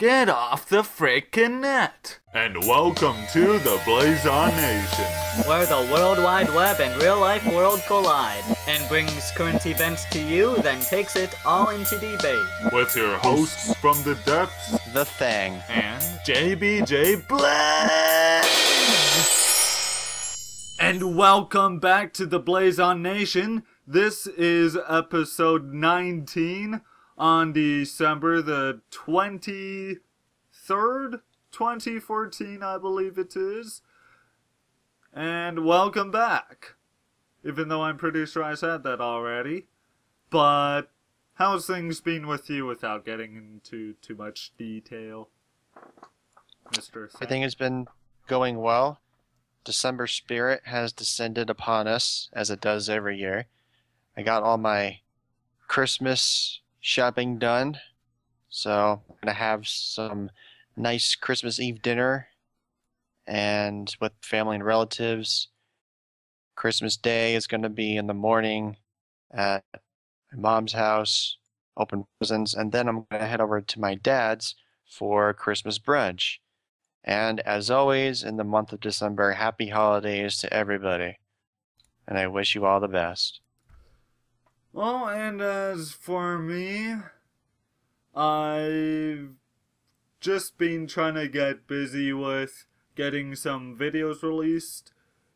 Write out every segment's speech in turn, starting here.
Get off the frickin' net! And welcome to the Blazon Nation. where the World Wide Web and real life world collide, and brings current events to you, then takes it all into debate. With your hosts from the depths The Thing. and JBJ Blaze! And welcome back to the Blazon Nation. This is episode 19 on December the 23rd, 2014, I believe it is. And welcome back. Even though I'm pretty sure I said that already. But how's things been with you without getting into too much detail? Mr. Thing? Everything has been going well. December spirit has descended upon us, as it does every year. I got all my Christmas shopping done, so I'm gonna have some nice Christmas Eve dinner and with family and relatives. Christmas Day is gonna be in the morning at my mom's house, open presents, and then I'm gonna head over to my dad's for Christmas brunch. And as always, in the month of December, happy holidays to everybody. And I wish you all the best. Well, and as for me, I've just been trying to get busy with getting some videos released,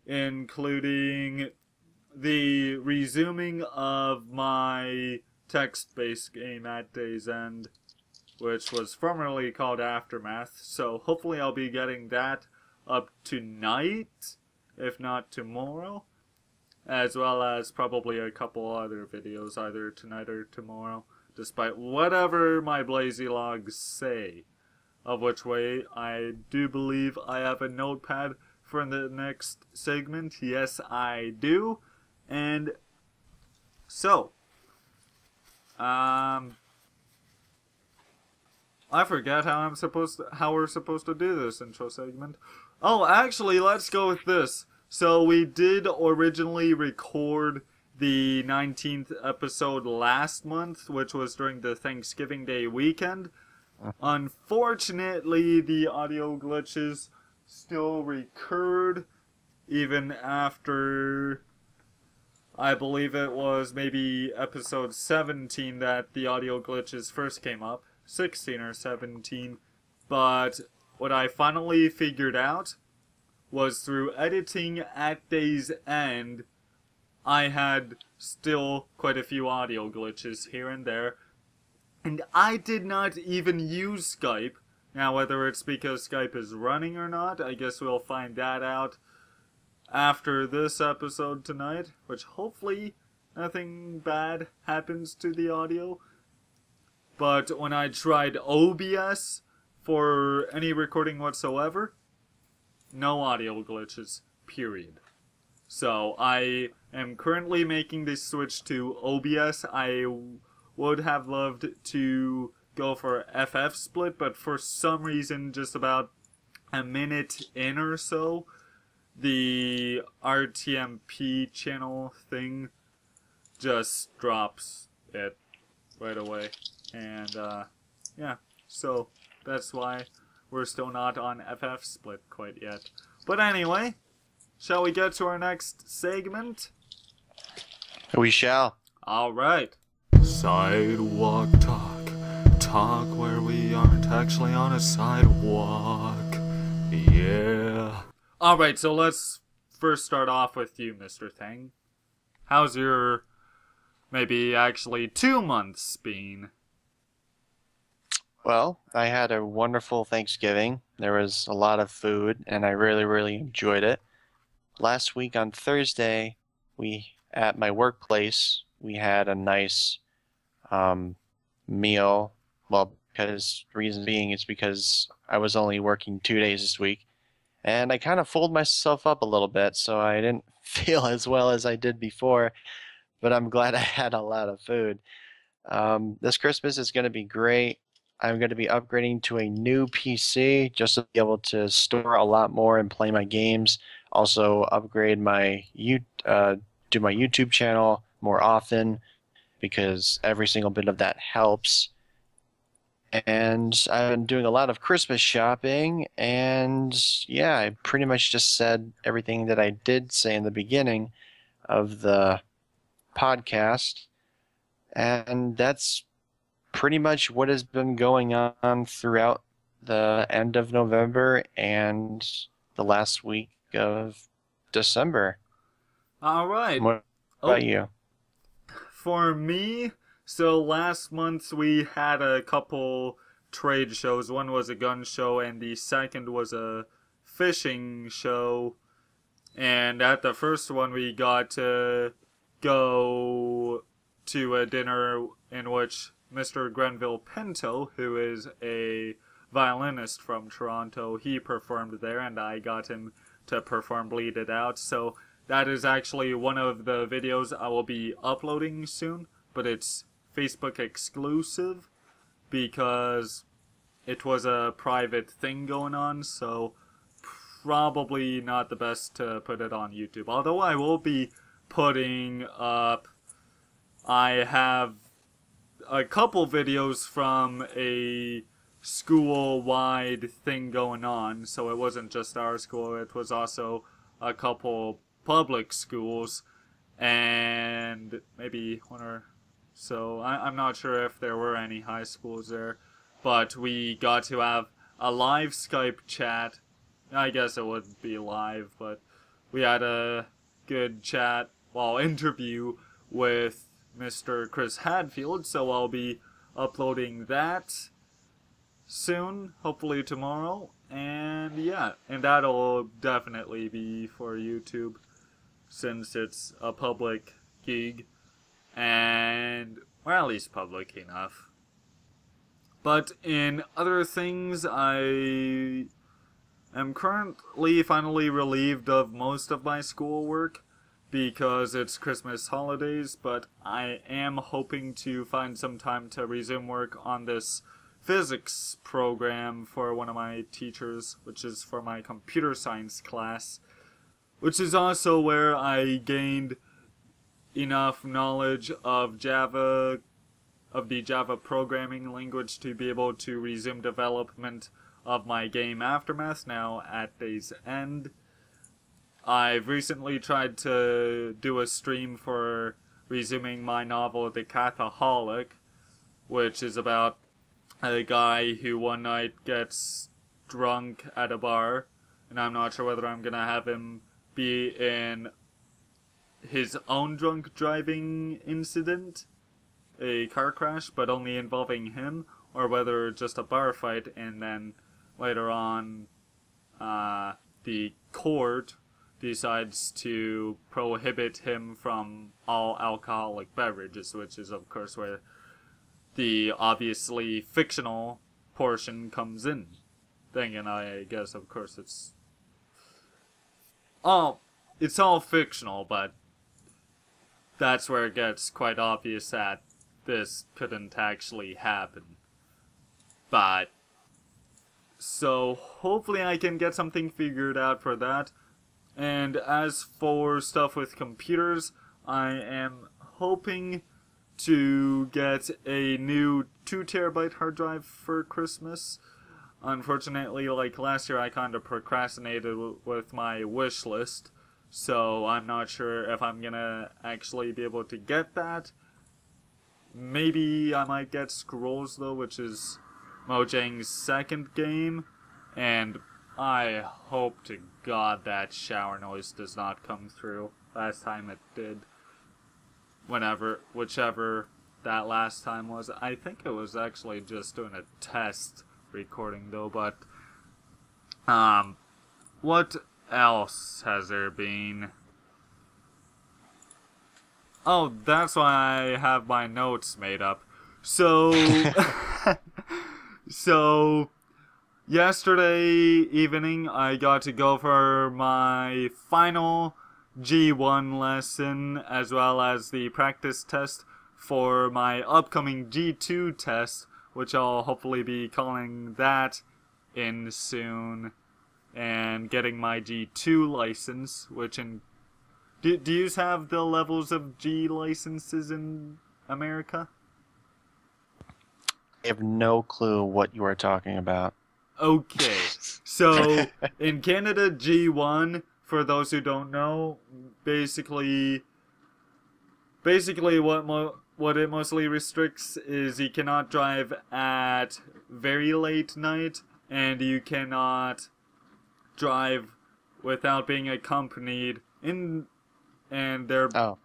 including the resuming of my text based game at Day's End, which was formerly called Aftermath. So hopefully, I'll be getting that up tonight, if not tomorrow as well as probably a couple other videos either tonight or tomorrow, despite whatever my Blazy logs say. Of which way I do believe I have a notepad for the next segment. Yes, I do. And so, um, I forget how I'm supposed to, how we're supposed to do this intro segment. Oh, actually, let's go with this. So we did originally record the 19th episode last month, which was during the Thanksgiving Day weekend. Uh-huh. Unfortunately, the audio glitches still recurred even after I believe it was maybe episode 17 that the audio glitches first came up, 16 or 17. But what I finally figured out was through editing at day's end, I had still quite a few audio glitches here and there. And I did not even use Skype. Now, whether it's because Skype is running or not, I guess we'll find that out after this episode tonight, which hopefully nothing bad happens to the audio. But when I tried OBS for any recording whatsoever, no audio glitches, period. So I am currently making this switch to OBS. I would have loved to go for FF split, but for some reason, just about a minute in or so, the RTMP channel thing just drops it right away. And uh, yeah, so that's why we're still not on FF split quite yet. But anyway, shall we get to our next segment? We shall. Alright. Sidewalk talk. Talk where we aren't actually on a sidewalk. Yeah. Alright, so let's first start off with you, Mr. Thing. How's your maybe actually two months been? Well, I had a wonderful Thanksgiving. There was a lot of food, and I really, really enjoyed it. Last week on Thursday, we at my workplace we had a nice um, meal. Well, because reason being is because I was only working two days this week, and I kind of fooled myself up a little bit, so I didn't feel as well as I did before. But I'm glad I had a lot of food. Um, this Christmas is going to be great. I'm going to be upgrading to a new PC just to be able to store a lot more and play my games. Also, upgrade my you uh, do my YouTube channel more often because every single bit of that helps. and I've been doing a lot of Christmas shopping. And yeah, I pretty much just said everything that I did say in the beginning of the podcast. And that's pretty much what has been going on throughout the end of November and the last week of December. All right. What Oh. about you? For me, so last month we had a couple trade shows. One was a gun show, and the second was a fishing show. And at the first one, we got to go to a dinner in which Mr. Grenville Pinto, who is a violinist from Toronto, he performed there, and I got him to perform Bleed It Out. So that is actually one of the videos I will be uploading soon, but it's Facebook exclusive because it was a private thing going on, so probably not the best to put it on YouTube. Although I will be putting up, I have a couple videos from a school wide thing going on, so it wasn't just our school, it was also a couple public schools and maybe one or so. I, I'm not sure if there were any high schools there, but we got to have a live Skype chat. I guess it wouldn't be live, but we had a good chat, well, interview with Mr. Chris Hadfield, so I'll be uploading that soon, hopefully tomorrow. And yeah, and that'll definitely be for YouTube since it's a public gig and well at least public enough. But in other things I am currently finally relieved of most of my schoolwork because it's Christmas holidays, but I am hoping to find some time to resume work on this physics program for one of my teachers, which is for my computer science class, which is also where I gained enough knowledge of Java, of the Java programming language to be able to resume development of my game Aftermath now at day's end. I've recently tried to do a stream for resuming my novel The Cathaholic, which is about a guy who one night gets drunk at a bar, and I'm not sure whether I'm gonna have him be in his own drunk driving incident, a car crash, but only involving him, or whether just a bar fight, and then later on, uh, the court decides to prohibit him from all alcoholic beverages, which is, of course, where the obviously fictional portion comes in. Thing, and I guess, of course, it's all it's all fictional, but that's where it gets quite obvious that this couldn't actually happen. But so hopefully I can get something figured out for that. And as for stuff with computers, I am hoping to get a new 2 terabyte hard drive for Christmas. Unfortunately, like last year, I kind of procrastinated with my wish list, so I'm not sure if I'm gonna actually be able to get that. Maybe I might get Scrolls though, which is Mojang's second game, and I hope to God that shower noise does not come through. Last time it did. Whenever, whichever that last time was. I think it was actually just doing a test recording though, but um what else has there been? Oh, that's why I have my notes made up. So so yesterday evening I got to go for my final G1 lesson as well as the practice test for my upcoming G2 test, which I'll hopefully be calling that in soon and getting my G2 license, which in do, do you have the levels of G licenses in America? I have no clue what you are talking about. Okay. So in Canada, G1, for those who don't know, basically, basically what mo- what it mostly restricts is you cannot drive at very late night, and you cannot drive without being accompanied in, and there Oh,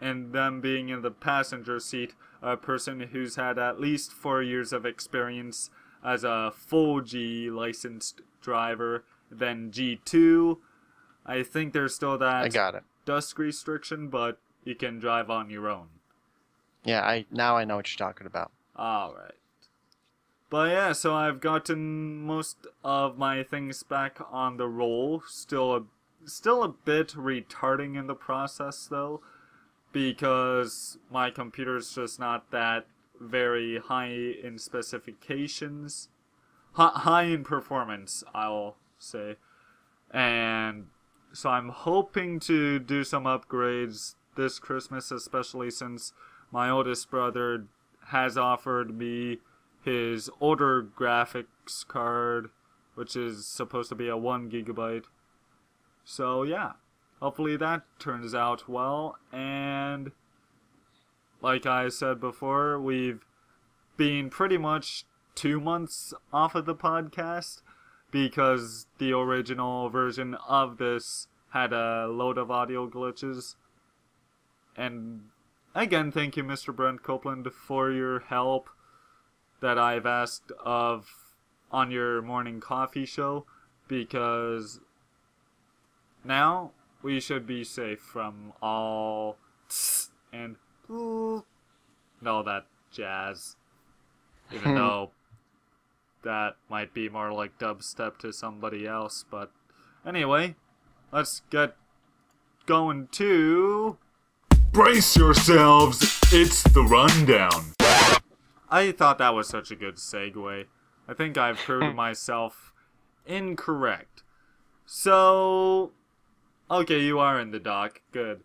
and them being in the passenger seat, a person who's had at least four years of experience as a full G licensed driver. Then G2, I think there's still that I got it. dusk restriction, but you can drive on your own. Yeah, I now I know what you're talking about. Alright. But yeah, so I've gotten most of my things back on the roll. Still a still a bit retarding in the process though. Because my computer's just not that very high in specifications. High in performance, I'll say. And so I'm hoping to do some upgrades this Christmas, especially since my oldest brother has offered me his older graphics card, which is supposed to be a 1 gigabyte. So, yeah, hopefully that turns out well. And, like I said before, we've been pretty much two months off of the podcast because the original version of this had a load of audio glitches. And again, thank you, Mr. Brent Copeland, for your help that I've asked of on your morning coffee show because now we should be safe from all and and all that jazz. Even hmm. though that might be more like dubstep to somebody else, but anyway, let's get going to Brace yourselves, it's the rundown. I thought that was such a good segue. I think I've proved hmm. myself incorrect. So, okay, you are in the dock. Good.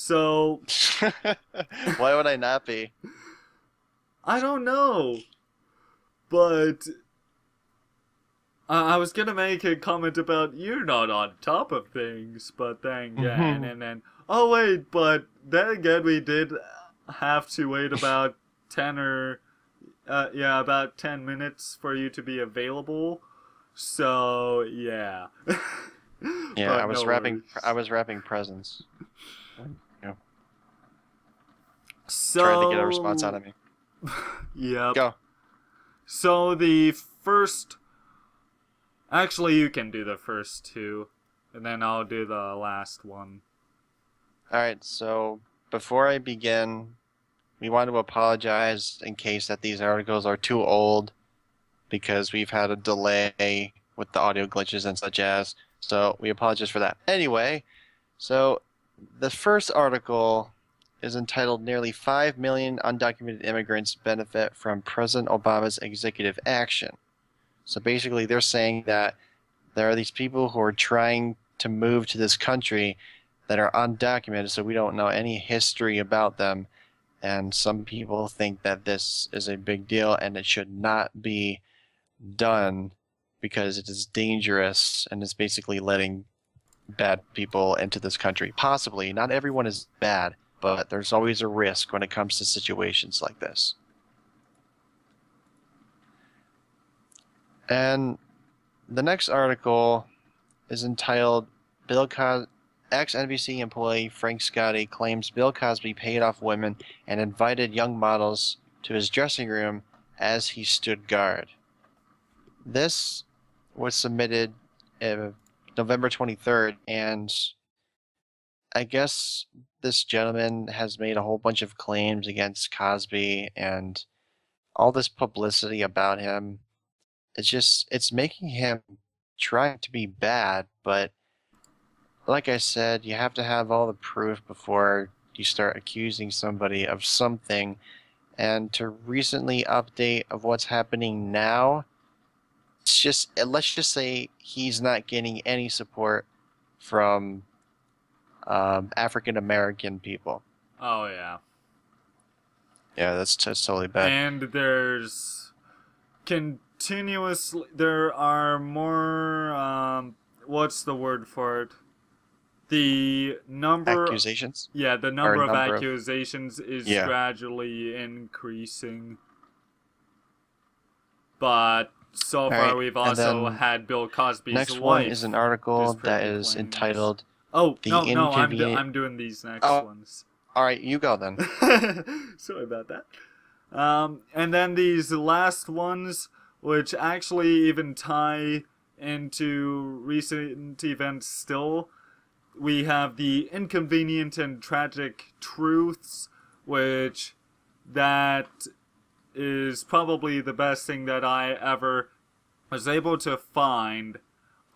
So, Why would I not be? I don't know, but I I was gonna make a comment about you're not on top of things, but then again, Mhm. and then oh wait, but then again, we did have to wait about ten or uh, yeah, about ten minutes for you to be available. So yeah. Yeah, But I was no wrapping. worries. I was wrapping presents, So trying to get a response out of me. Yep. Go. So the first, actually, you can do the first two, and then I'll do the last one. All right. So before I begin, we want to apologize in case that these articles are too old, because we've had a delay with the audio glitches and such as. So we apologize for that. Anyway, so the first article is entitled Nearly 5 Million Undocumented Immigrants Benefit from President Obama's Executive Action. So basically, they're saying that there are these people who are trying to move to this country that are undocumented, so we don't know any history about them. And some people think that this is a big deal and it should not be done because it is dangerous and it's basically letting bad people into this country. Possibly, not everyone is bad, but there's always a risk when it comes to situations like this. And the next article is entitled Bill Cos- ex NBC employee Frank Scotti claims Bill Cosby paid off women and invited young models to his dressing room as he stood guard. This was submitted uh, November 23rd, and I guess this gentleman has made a whole bunch of claims against Cosby and all this publicity about him. It's just, it's making him trying to be bad, but like I said, you have to have all the proof before you start accusing somebody of something. And to recently update of what's happening now, it's just let's just say he's not getting any support from um, African American people. Oh yeah. Yeah, that's, that's totally bad. And there's continuously there are more um what's the word for it the number Accusations? yeah the number, of number of- accusations is Yeah. gradually increasing but so far Alright, we've also then had bill cosby's Next wife one is an article that is that pretty is claims- entitled. Oh The no no I'm, do- I'm doing these next Oh. ones All right, you go then. Sorry about that. Um, and then these last ones, which actually even tie into recent events still, we have the inconvenient and tragic truths, which that is probably the best thing that I ever was able to find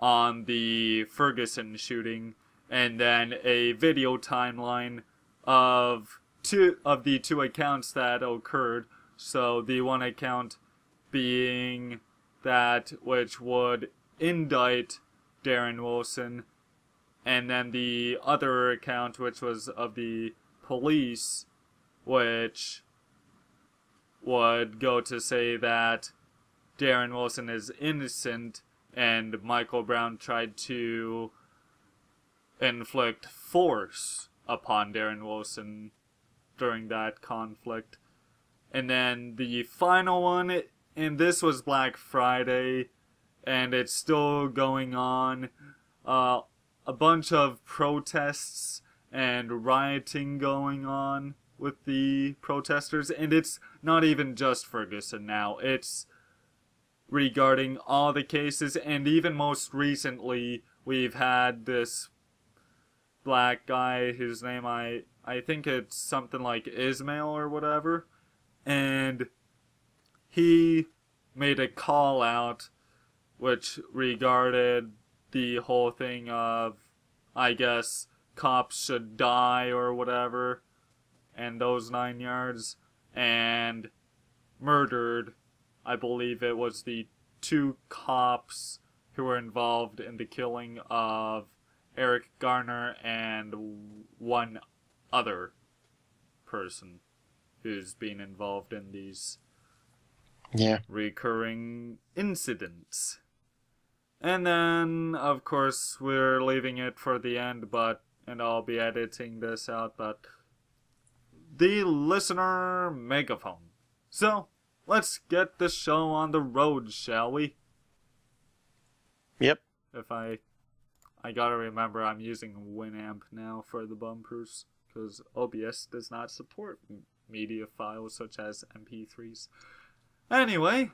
on the Ferguson shooting, and then a video timeline of two of the two accounts that occurred. So the one account being that which would indict Darren Wilson, and then the other account which was of the police, which would go to say that Darren Wilson is innocent and Michael Brown tried to inflict force upon Darren Wilson during that conflict. And then the final one, and this was Black Friday, and it's still going on. Uh, a bunch of protests and rioting going on with the protesters, and it's not even just Ferguson now. It's regarding all the cases, and even most recently, we've had this black guy whose name I I think it's something like Ismail or whatever, and he made a call out which regarded the whole thing of I guess cops should die or whatever and those nine yards and murdered I believe it was the two cops who were involved in the killing of Eric Garner and one other person who's been involved in these Yeah. recurring incidents. And then, of course, we're leaving it for the end, but, and I'll be editing this out, but the listener megaphone. So, let's get the show on the road, shall we? Yep. If I, I gotta remember I'm using Winamp now for the bumpers, because OBS does not support media files such as MP3s. Anyway,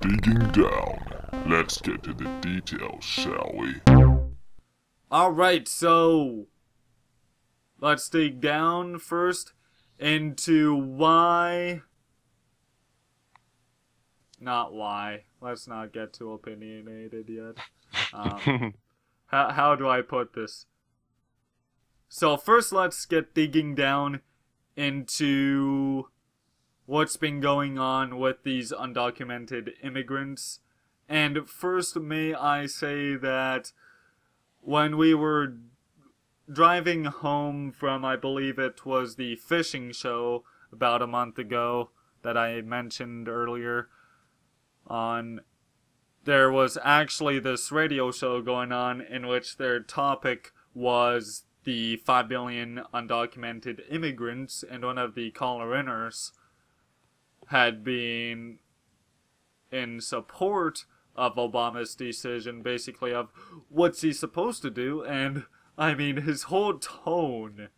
Digging down. Let's get to the details, shall we? Alright, so let's dig down first into why. Not why. Let's not get too opinionated yet. Um, how, how do I put this? So, first, let's get digging down into what's been going on with these undocumented immigrants. And first, may I say that when we were driving home from, I believe it was the fishing show about a month ago that I mentioned earlier on there was actually this radio show going on in which their topic was the 5 billion undocumented immigrants and one of the caller-inners had been in support of Obama's decision, basically of what's he supposed to do, and I mean his whole tone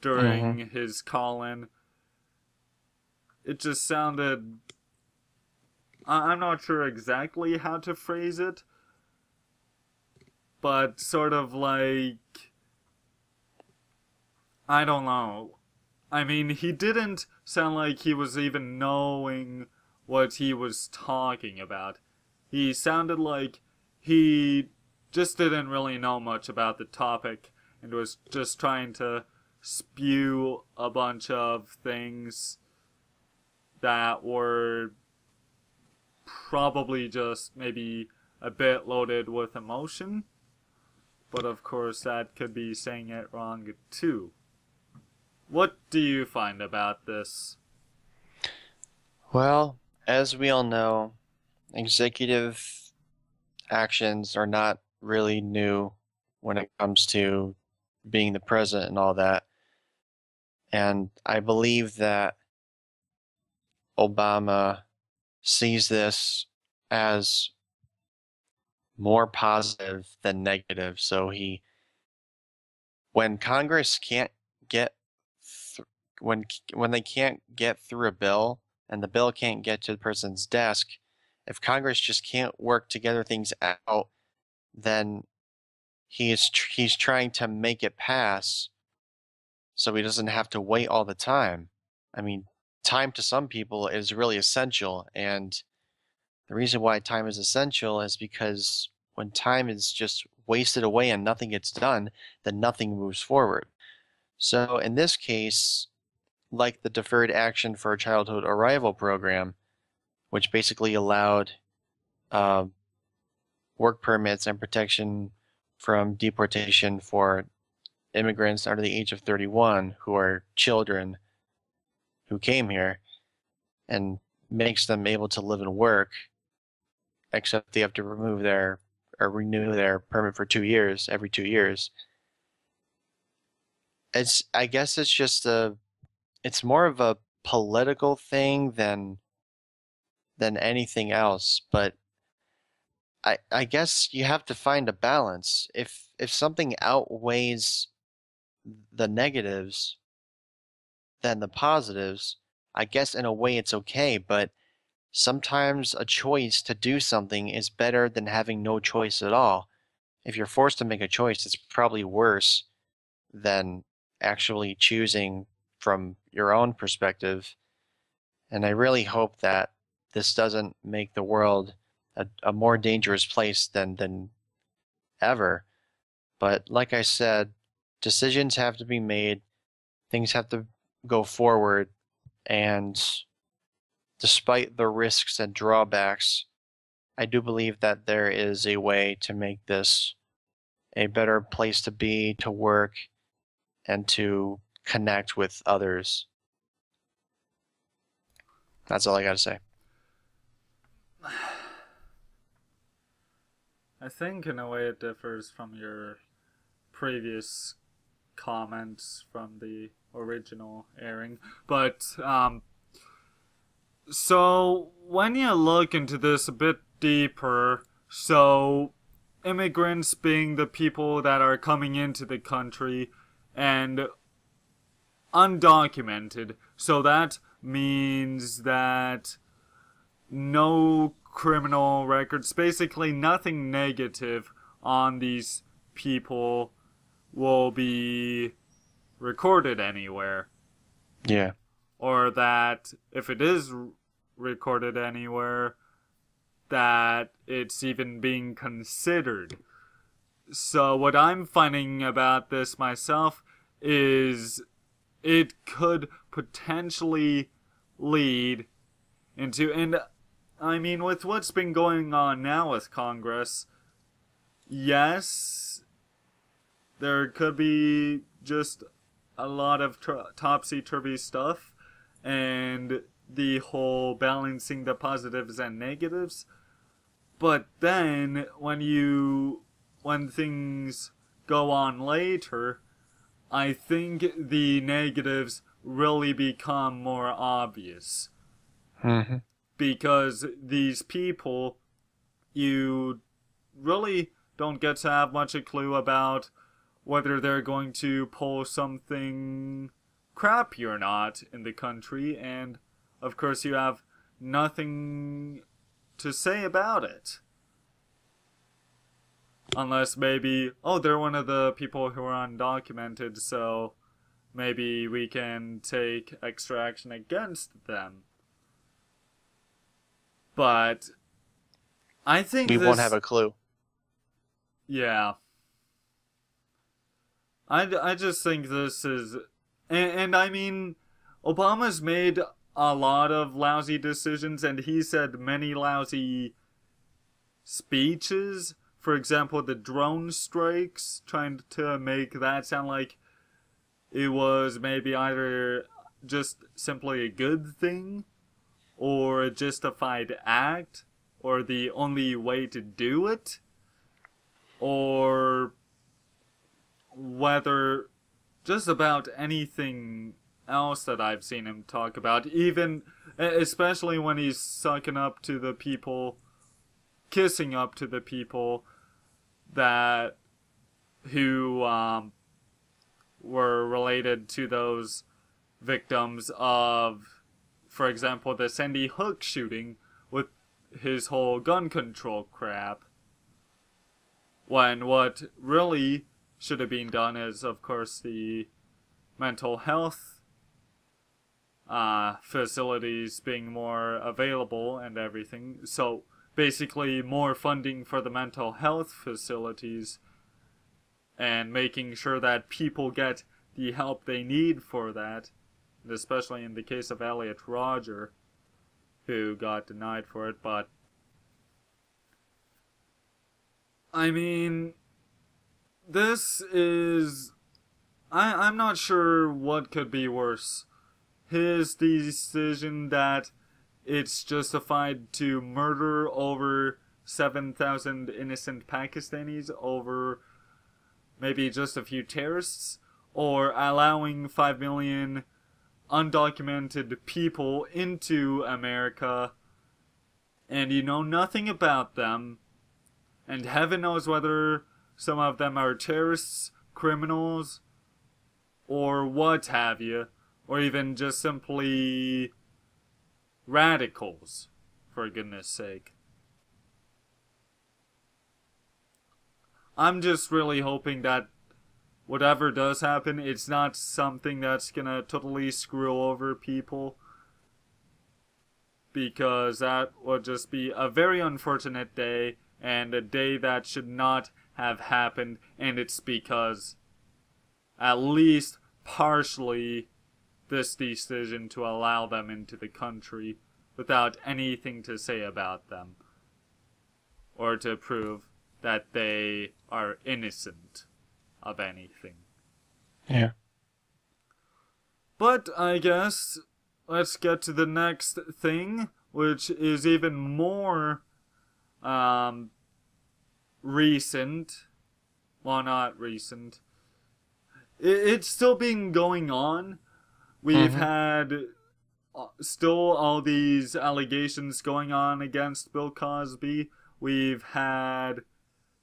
during mm-hmm. his call-in, it just sounded. I'm not sure exactly how to phrase it, but sort of like. I don't know. I mean, he didn't sound like he was even knowing what he was talking about. He sounded like he just didn't really know much about the topic and was just trying to spew a bunch of things that were probably just maybe a bit loaded with emotion. But of course, that could be saying it wrong too. What do you find about this? Well, as we all know, executive actions are not really new when it comes to being the president and all that. And I believe that Obama sees this as more positive than negative. So he, when Congress can't get, when when they can't get through a bill and the bill can't get to the person's desk, if Congress just can't work to gather things out, then he is tr- he's trying to make it pass, so he doesn't have to wait all the time. I mean, time to some people is really essential, and the reason why time is essential is because when time is just wasted away and nothing gets done, then nothing moves forward. So in this case, like the Deferred Action for Childhood Arrival program, which basically allowed uh, work permits and protection from deportation for immigrants under the age of 31 who are children who came here and makes them able to live and work except they have to remove their or renew their permit for two years every two years. It's i guess it's just a it's more of a political thing than than anything else but i i guess you have to find a balance. If if something outweighs the negatives than the positives i guess in a way it's okay but sometimes a choice to do something is better than having no choice at all. If you're forced to make a choice it's probably worse than actually choosing from your own perspective and i really hope that this doesn't make the world a, a more dangerous place than than ever but like i said decisions have to be made things have to go forward and despite the risks and drawbacks i do believe that there is a way to make this a better place to be to work and to connect with others. That's all i got to say. I think in a way it differs from your previous comments from the original airing. But um so when you look into this a bit deeper, so immigrants being the people that are coming into the country and undocumented. So that means that no criminal records, basically nothing negative on these people will be recorded anywhere. yeah Or that if it is recorded anywhere, that it's even being considered. So, what I'm finding about this myself is it could potentially lead into, and I mean, with what's been going on now with Congress, yes, there could be just a lot of tr- topsy turvy stuff, and the whole balancing the positives and negatives. But then, when you. when things go on later, I think the negatives really become more obvious mm-hmm. because these people you really don't get to have much a clue about whether they're going to pull something crappy or not in the country and of course you have nothing to say about it. Unless maybe oh they're one of the people who are undocumented so maybe we can take extra action against them. But I think we this, won't have a clue. Yeah. I, I just think this is. And, and I mean, Obama's made a lot of lousy decisions, and he said many lousy speeches. For example, the drone strikes, trying to make that sound like it was maybe either just simply a good thing or a justified act or the only way to do it or whether just about anything else that I've seen him talk about, even especially when he's sucking up to the people, kissing up to the people that who um, were related to those victims of, for example, the Sandy Hook shooting with his whole gun control crap. When what really should have been done is, of course, the mental health uh, facilities being more available and everything. So basically, more funding for the mental health facilities and making sure that people get the help they need for that, especially in the case of Elliot Rodger, who got denied for it. But I mean, this is. I, I'm not sure what could be worse his decision that it's justified to murder over 7,000 innocent Pakistanis over maybe just a few terrorists, or allowing 5 million undocumented people into America and you know nothing about them, and heaven knows whether some of them are terrorists, criminals, or what have you or even just simply radicals, for goodness sake. I'm just really hoping that whatever does happen, it's not something that's gonna totally screw over people. Because that would just be a very unfortunate day, and a day that should not have happened, and it's because at least partially this decision to allow them into the country without anything to say about them or to prove that they are innocent of anything. Yeah. But I guess let's get to the next thing, which is even more um, recent. Well, not recent. It's still been going on, We've Mhm. had uh, still all these allegations going on against Bill Cosby. We've had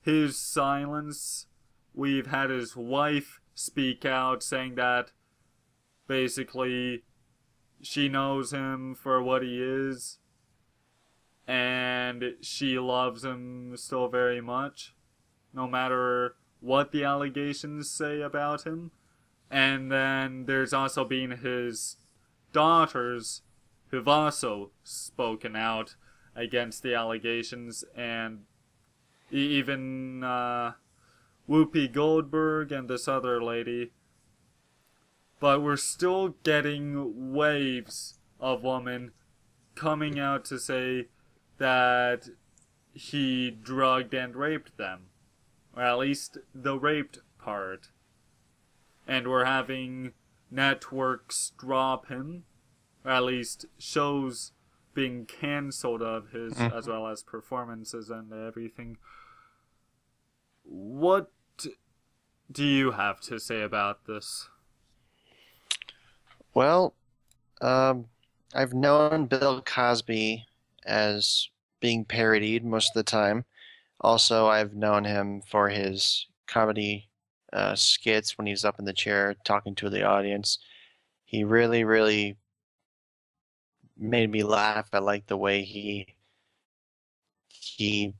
his silence. We've had his wife speak out saying that basically she knows him for what he is and she loves him still very much no matter what the allegations say about him. And then there's also been his daughters who've also spoken out against the allegations, and even uh, Whoopi Goldberg and this other lady. But we're still getting waves of women coming out to say that he drugged and raped them. Or at least the raped part and we're having networks drop him, or at least shows being cancelled of his, Mhm. as well as performances and everything. What do you have to say about this? Well, um, I've known Bill Cosby as being parodied most of the time. Also, I've known him for his comedy uh, skits when he's up in the chair talking to the audience. He really, really made me laugh. I like the way he he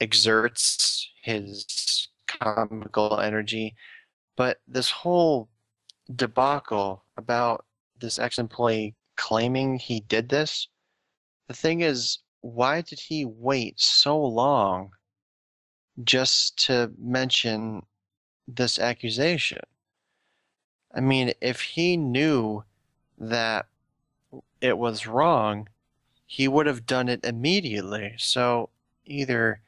exerts his comical energy. But this whole debacle about this ex-employee claiming he did this, the thing is, why did he wait so long just to mention this accusation? I mean, if he knew that it was wrong, he would have done it immediately. So either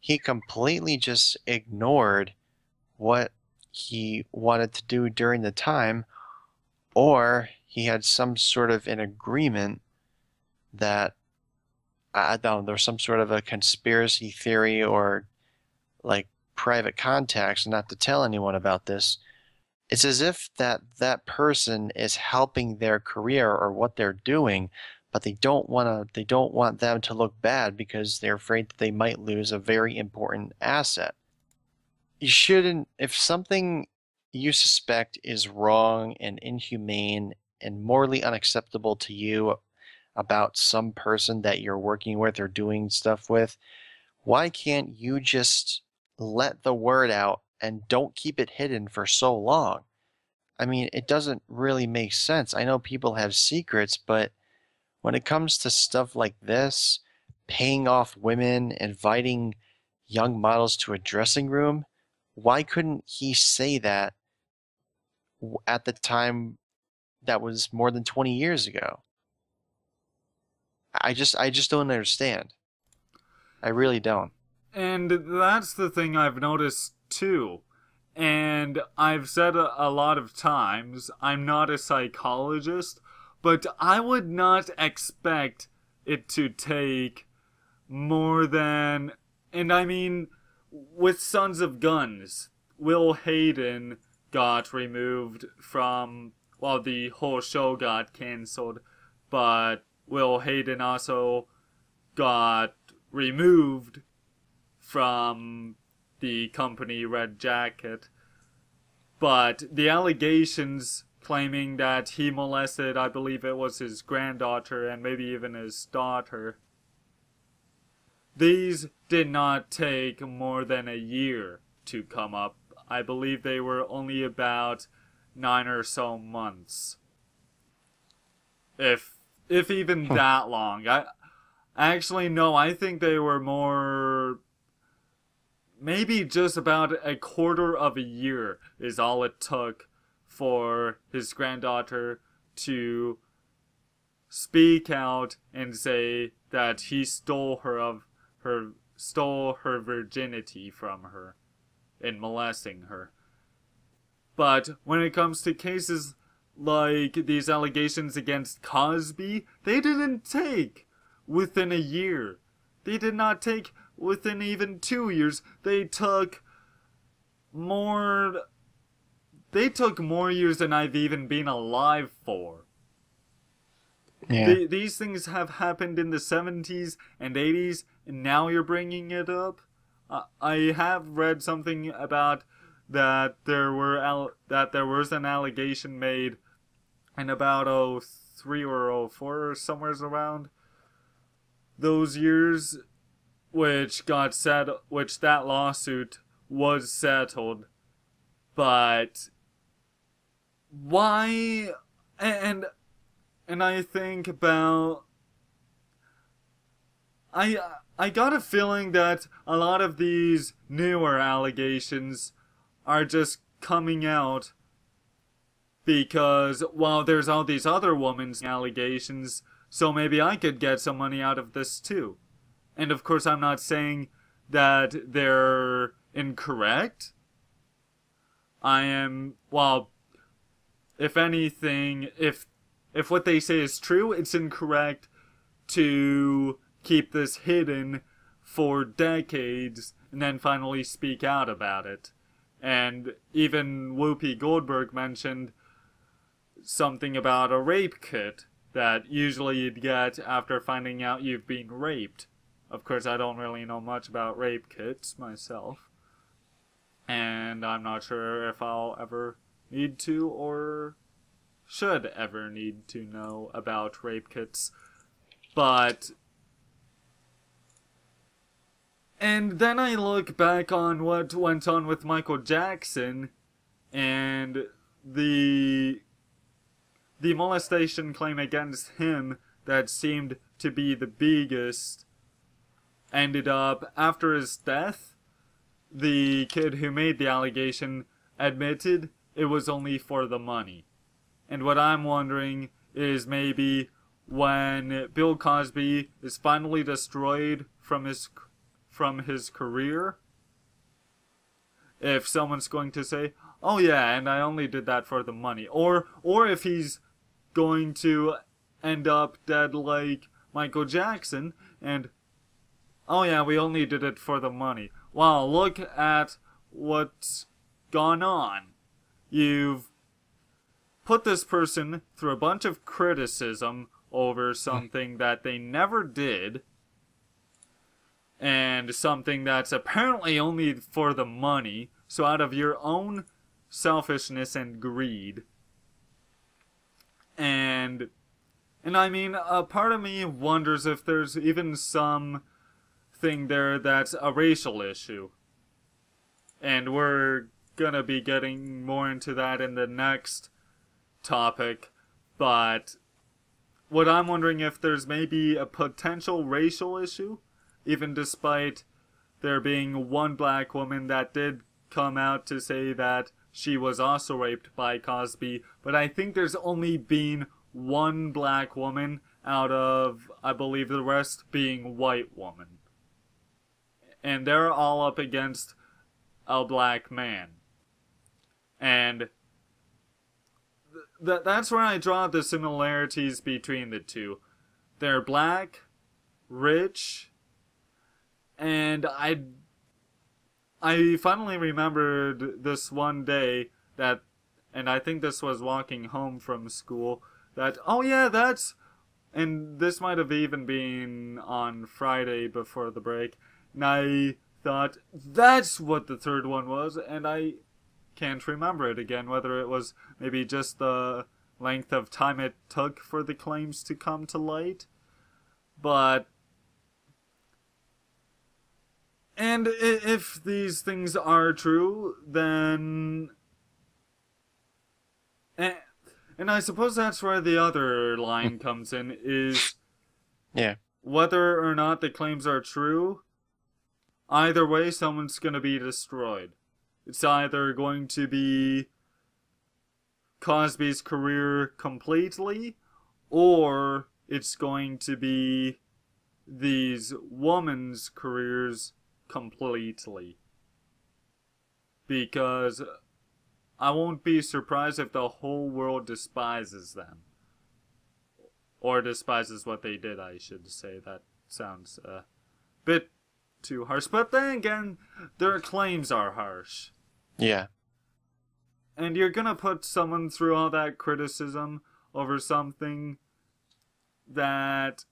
he completely just ignored what he wanted to do during the time, or he had some sort of an agreement that I don't some sort of a conspiracy theory or like private contacts not to tell anyone about this. It's as if that that person is helping their career or what they're doing, but they don't want to they don't want them to look bad because they're afraid that they might lose a very important asset. You shouldn't if something you suspect is wrong and inhumane and morally unacceptable to you about some person that you're working with or doing stuff with, why can't you just let the word out and don't keep it hidden for so long? I mean, it doesn't really make sense. I know people have secrets, but when it comes to stuff like this, paying off women, inviting young models to a dressing room, why couldn't he say that at the time that was more than 20 years ago? I just I just don't understand. I really don't. And that's the thing I've noticed too. And I've said a, a lot of times, I'm not a psychologist, but I would not expect it to take more than. And I mean, with Sons of Guns, Will Hayden got removed from. Well, the whole show got cancelled, but Will Hayden also got removed from the company Red Jacket. But the allegations claiming that he molested, I believe it was his granddaughter and maybe even his daughter, these did not take more than a year to come up. I believe they were only about nine or so months. If if even that long. I actually no, I think they were more maybe just about a quarter of a year is all it took for his granddaughter to speak out and say that he stole her of her stole her virginity from her in molesting her. But when it comes to cases like these allegations against Cosby, they didn't take within a year. They did not take within even two years. They took more. They took more years than I've even been alive for. Yeah. Th- these things have happened in the 70s and 80s, and now you're bringing it up. Uh, I have read something about that there were al- that there was an allegation made in about oh three or oh four or somewheres around those years, which got set, which that lawsuit was settled, but why and and I think about I I got a feeling that a lot of these newer allegations are just coming out because while there's all these other women's allegations so maybe I could get some money out of this too. And of course I'm not saying that they're incorrect. I am well if anything if if what they say is true, it's incorrect to keep this hidden for decades and then finally speak out about it. And even Whoopi Goldberg mentioned something about a rape kit that usually you'd get after finding out you've been raped. Of course, I don't really know much about rape kits myself. And I'm not sure if I'll ever need to or should ever need to know about rape kits. But. And then I look back on what went on with Michael Jackson and the the molestation claim against him that seemed to be the biggest ended up after his death. The kid who made the allegation admitted it was only for the money. And what i'm wondering is maybe when bill cosby is finally destroyed from his from his career if someone's going to say oh yeah and i only did that for the money or or if he's going to end up dead like Michael Jackson, and oh yeah, we only did it for the money. Wow, look at what's gone on. You've put this person through a bunch of criticism over something that they never did, and something that's apparently only for the money. So, out of your own selfishness and greed, and and I mean, a part of me wonders if there's even some thing there that's a racial issue. And we're gonna be getting more into that in the next topic, but what I'm wondering if there's maybe a potential racial issue, even despite there being one black woman that did come out to say that she was also raped by Cosby, but I think there's only been one black woman out of, I believe, the rest being white woman. And they're all up against a black man. And th- th- that's where I draw the similarities between the two. They're black, rich, and I I finally remembered this one day that and I think this was walking home from school that oh yeah, that's and this might have even been on Friday before the break. And I thought that's what the third one was, and I can't remember it again. Whether it was maybe just the length of time it took for the claims to come to light, but. And if these things are true, then. And, and I suppose that's where the other line comes in is Yeah. whether or not the claims are true, either way, someone's going to be destroyed. It's either going to be Cosby's career completely, or it's going to be these women's careers completely. Because I won't be surprised if the whole world despises them. Or despises what they did, I should say. That sounds a bit too harsh. But then again, their claims are harsh. Yeah. And you're gonna put someone through all that criticism over something that.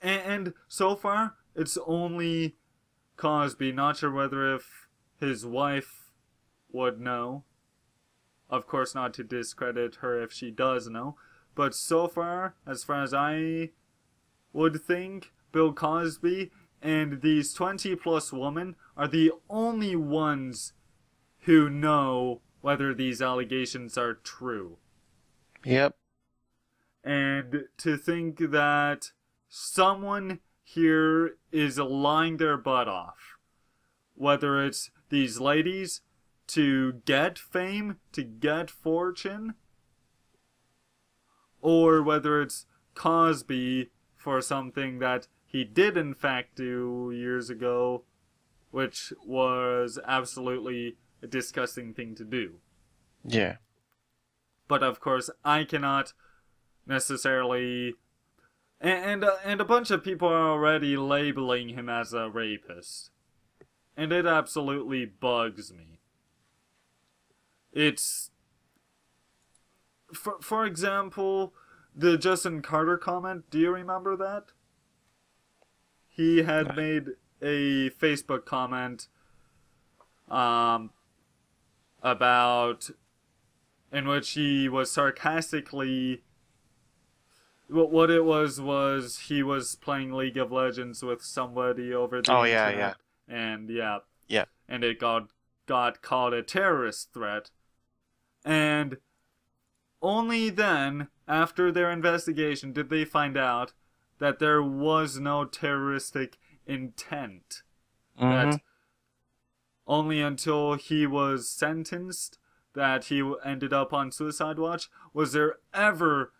And, and so far, it's only Cosby. Not sure whether if his wife would know. Of course, not to discredit her if she does know. But so far, as far as I would think, Bill Cosby and these 20 plus women are the only ones who know whether these allegations are true. Yep. And to think that someone here is lying their butt off, whether it's these ladies to get fame, to get fortune, or whether it's Cosby for something that he did in fact do years ago, which was absolutely a disgusting thing to do. Yeah. But of course, I cannot necessarily. And and, uh, and a bunch of people are already labeling him as a rapist, and it absolutely bugs me. It's for for example, the Justin Carter comment. Do you remember that? He had made a Facebook comment um, about in which he was sarcastically what what it was was he was playing League of Legends with somebody over the Oh, yeah, internet, and yeah. Yeah. and it got got called a terrorist threat. And only then after their investigation did they find out that there was no terroristic intent. Mhm. that only until he was sentenced that he ended up on suicide watch. Was there ever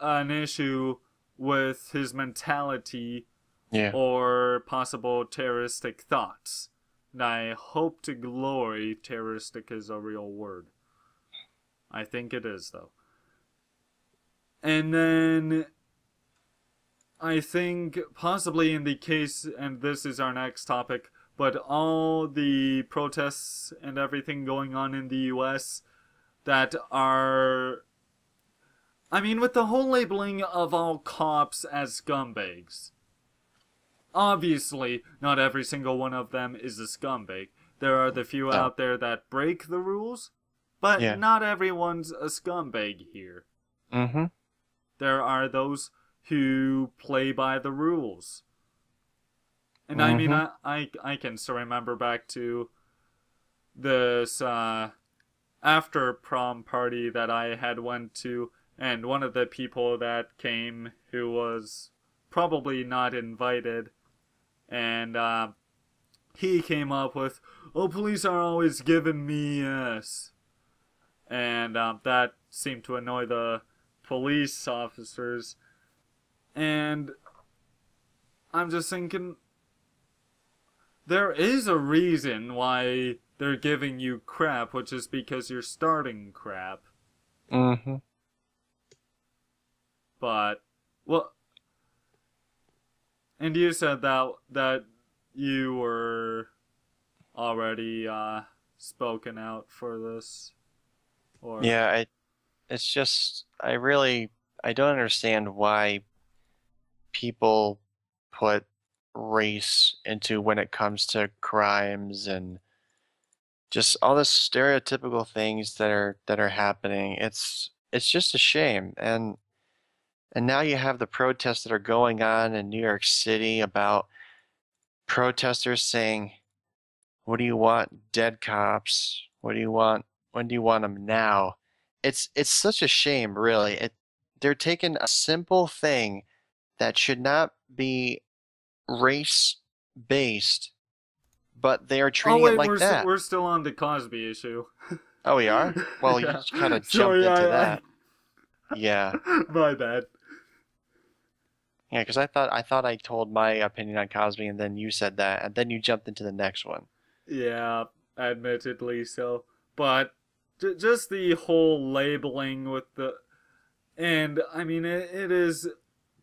an issue with his mentality Yeah. or possible terroristic thoughts and i hope to glory terroristic is a real word i think it is though and then I think possibly in the case, and this is our next topic, but all the protests and everything going on in the US that are. I mean, with the whole labeling of all cops as scumbags. Obviously, not every single one of them is a scumbag. There are the few No. out there that break the rules, but Yeah. not everyone's a scumbag here. Mm-hmm. There are those who play by the rules. And I mean, I, I, I can still remember back to this uh, after prom party that I had went to, and one of the people that came who was probably not invited, and uh, he came up with, "Oh, police are always giving me s," and um, that seemed to annoy the police officers, and I'm just thinking there is a reason why they're giving you crap, which is because you're starting crap. Mm-hmm. But well, and you said that that you were already uh, spoken out for this, or Yeah, I, it's just I really I don't understand why people put race into when it comes to crimes and just all the stereotypical things that are that are happening. It's it's just a shame. And and now you have the protests that are going on in New York City about protesters saying, "What do you want? Dead cops? What do you want? When do you want them now?" It's it's such a shame, really. It they're taking a simple thing that should not be race based, but they are Oh treating wait, it like we're that. St- we're still on the Cosby issue. Oh, we are? Well, you Yeah. just kind of jumped Sorry, into I- that. Yeah. My bad. Yeah, because I thought I thought I told my opinion on Cosby, and then you said that, and then you jumped into the next one. Yeah, admittedly so. But j- just the whole labeling with the. And, I mean, it, it is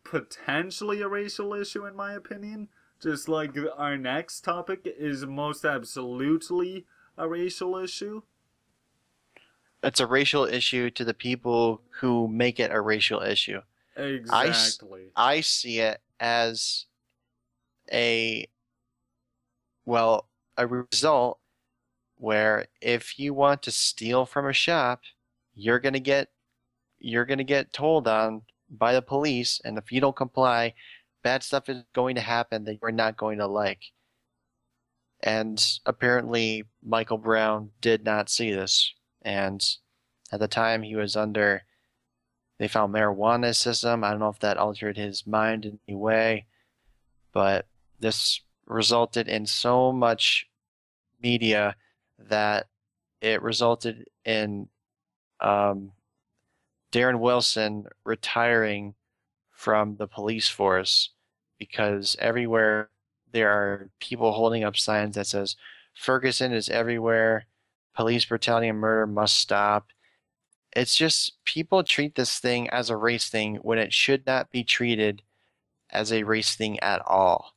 potentially a racial issue, in my opinion. Just like our next topic is most absolutely a racial issue. It's a racial issue to the people who make it a racial issue. Exactly. I see it as a well, a result where if you want to steal from a shop, you're going to get you're going to get told on by the police and if you don't comply, bad stuff is going to happen that you're not going to like. And apparently Michael Brown did not see this and at the time he was under they found marijuanaism. system. I don't know if that altered his mind in any way, but this resulted in so much media that it resulted in um, Darren Wilson retiring from the police force because everywhere there are people holding up signs that says Ferguson is everywhere, police brutality and murder must stop it's just people treat this thing as a race thing when it should not be treated as a race thing at all.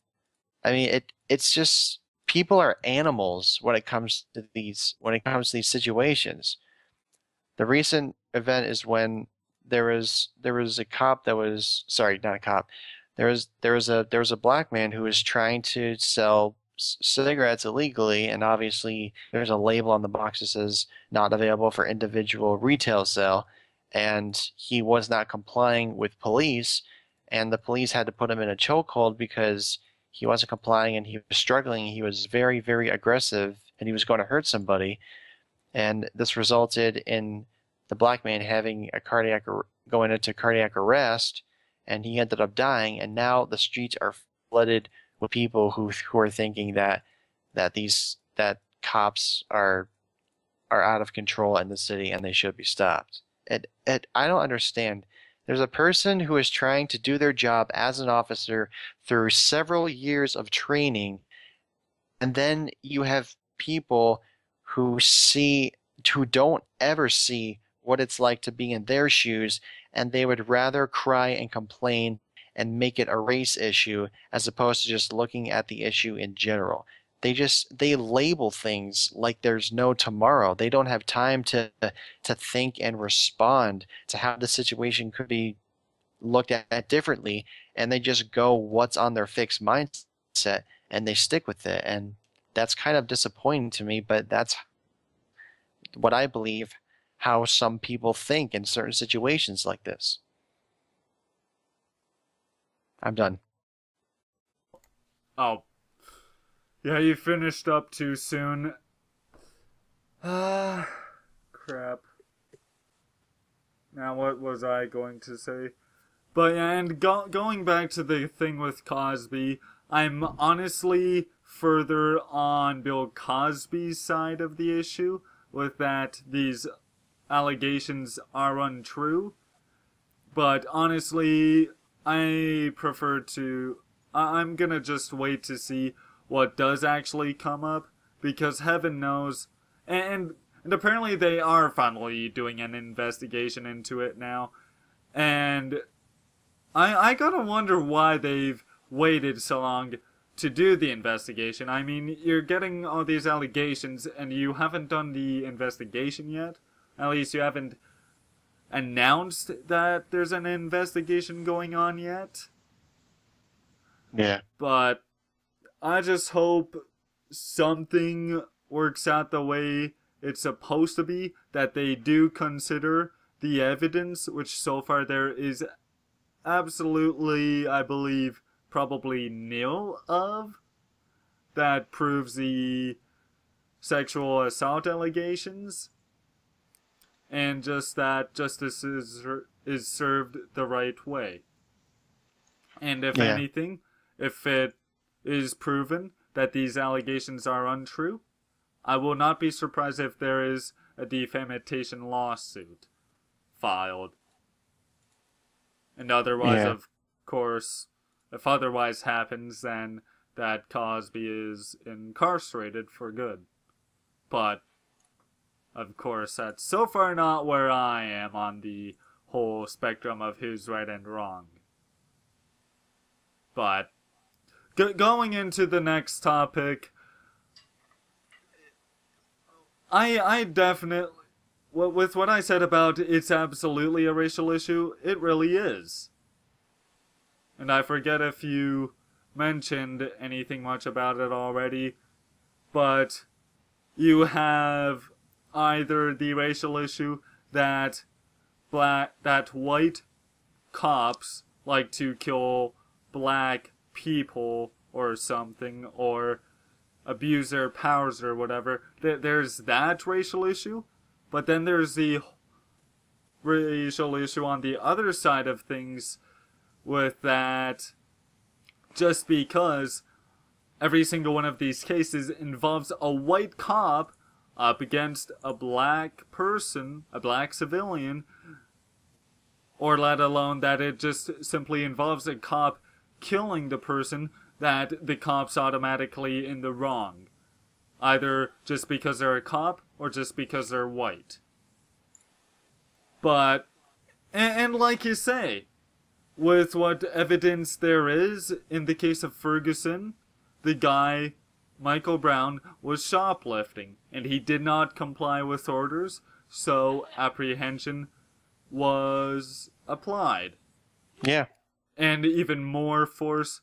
I mean, it it's just people are animals when it comes to these when it comes to these situations. The recent event is when there was there was a cop that was sorry, not a cop. There was there was a there was a black man who was trying to sell cigarettes illegally, and obviously there's a label on the box that says not available for individual retail sale, and he was not complying with police, and the police had to put him in a chokehold because he wasn't complying and he was struggling. He was very, very aggressive, and he was going to hurt somebody, and this resulted in the black man having a cardiac ar- going into cardiac arrest, and he ended up dying. And now the streets are flooded with people who who are thinking that that these that cops are are out of control in the city and they should be stopped. It, it, I don't understand. There's a person who is trying to do their job as an officer through several years of training, and then you have people who see, who don't ever see what it's like to be in their shoes, and they would rather cry and complain and make it a race issue as opposed to just looking at the issue in general. They just they label things like there's no tomorrow. They don't have time to to think and respond to how the situation could be looked at differently and they just go what's on their fixed mindset and they stick with it and that's kind of disappointing to me but that's what i believe how some people think in certain situations like this i'm done Oh. Yeah, you finished up too soon. Ah, crap. Now, what was I going to say? But, yeah, and go- going back to the thing with Cosby, I'm honestly further on Bill Cosby's side of the issue, with that these allegations are untrue. But honestly, I prefer to. I'm gonna just wait to see what does actually come up, because heaven knows. And, and apparently, they are finally doing an investigation into it now. And I, I gotta wonder why they've waited so long to do the investigation. I mean, you're getting all these allegations and you haven't done the investigation yet. At least you haven't announced that there's an investigation going on yet. yeah But I just hope something works out the way it's supposed to be, that they do consider the evidence, which so far there is absolutely, I believe, probably nil of, that proves the sexual assault allegations. And just that justice is, is served the right way. And if Yeah. anything, if it is proven that these allegations are untrue, I will not be surprised if there is a defamation lawsuit filed. And otherwise, Yeah. of course, if otherwise happens, then that Cosby is incarcerated for good. But, of course, that's so far not where I am on the whole spectrum of who's right and wrong. But, Go- going into the next topic, I I definitely with what I said about it's absolutely a racial issue, it really is. And I forget if you mentioned anything much about it already, but you have either the racial issue that black that white cops like to kill black people or something or abuse their powers or whatever. Th- There's that racial issue, but then there's the racial issue on the other side of things with that just because every single one of these cases involves a white cop up against a black person, a black civilian, or let alone that it just simply involves a cop killing the person that the cop's automatically in the wrong. Either just because they're a cop or just because they're white. But, and, and like you say, with what evidence there is in the case of Ferguson, the guy, Michael Brown, was shoplifting and he did not comply with orders, so apprehension was applied yeah and even more force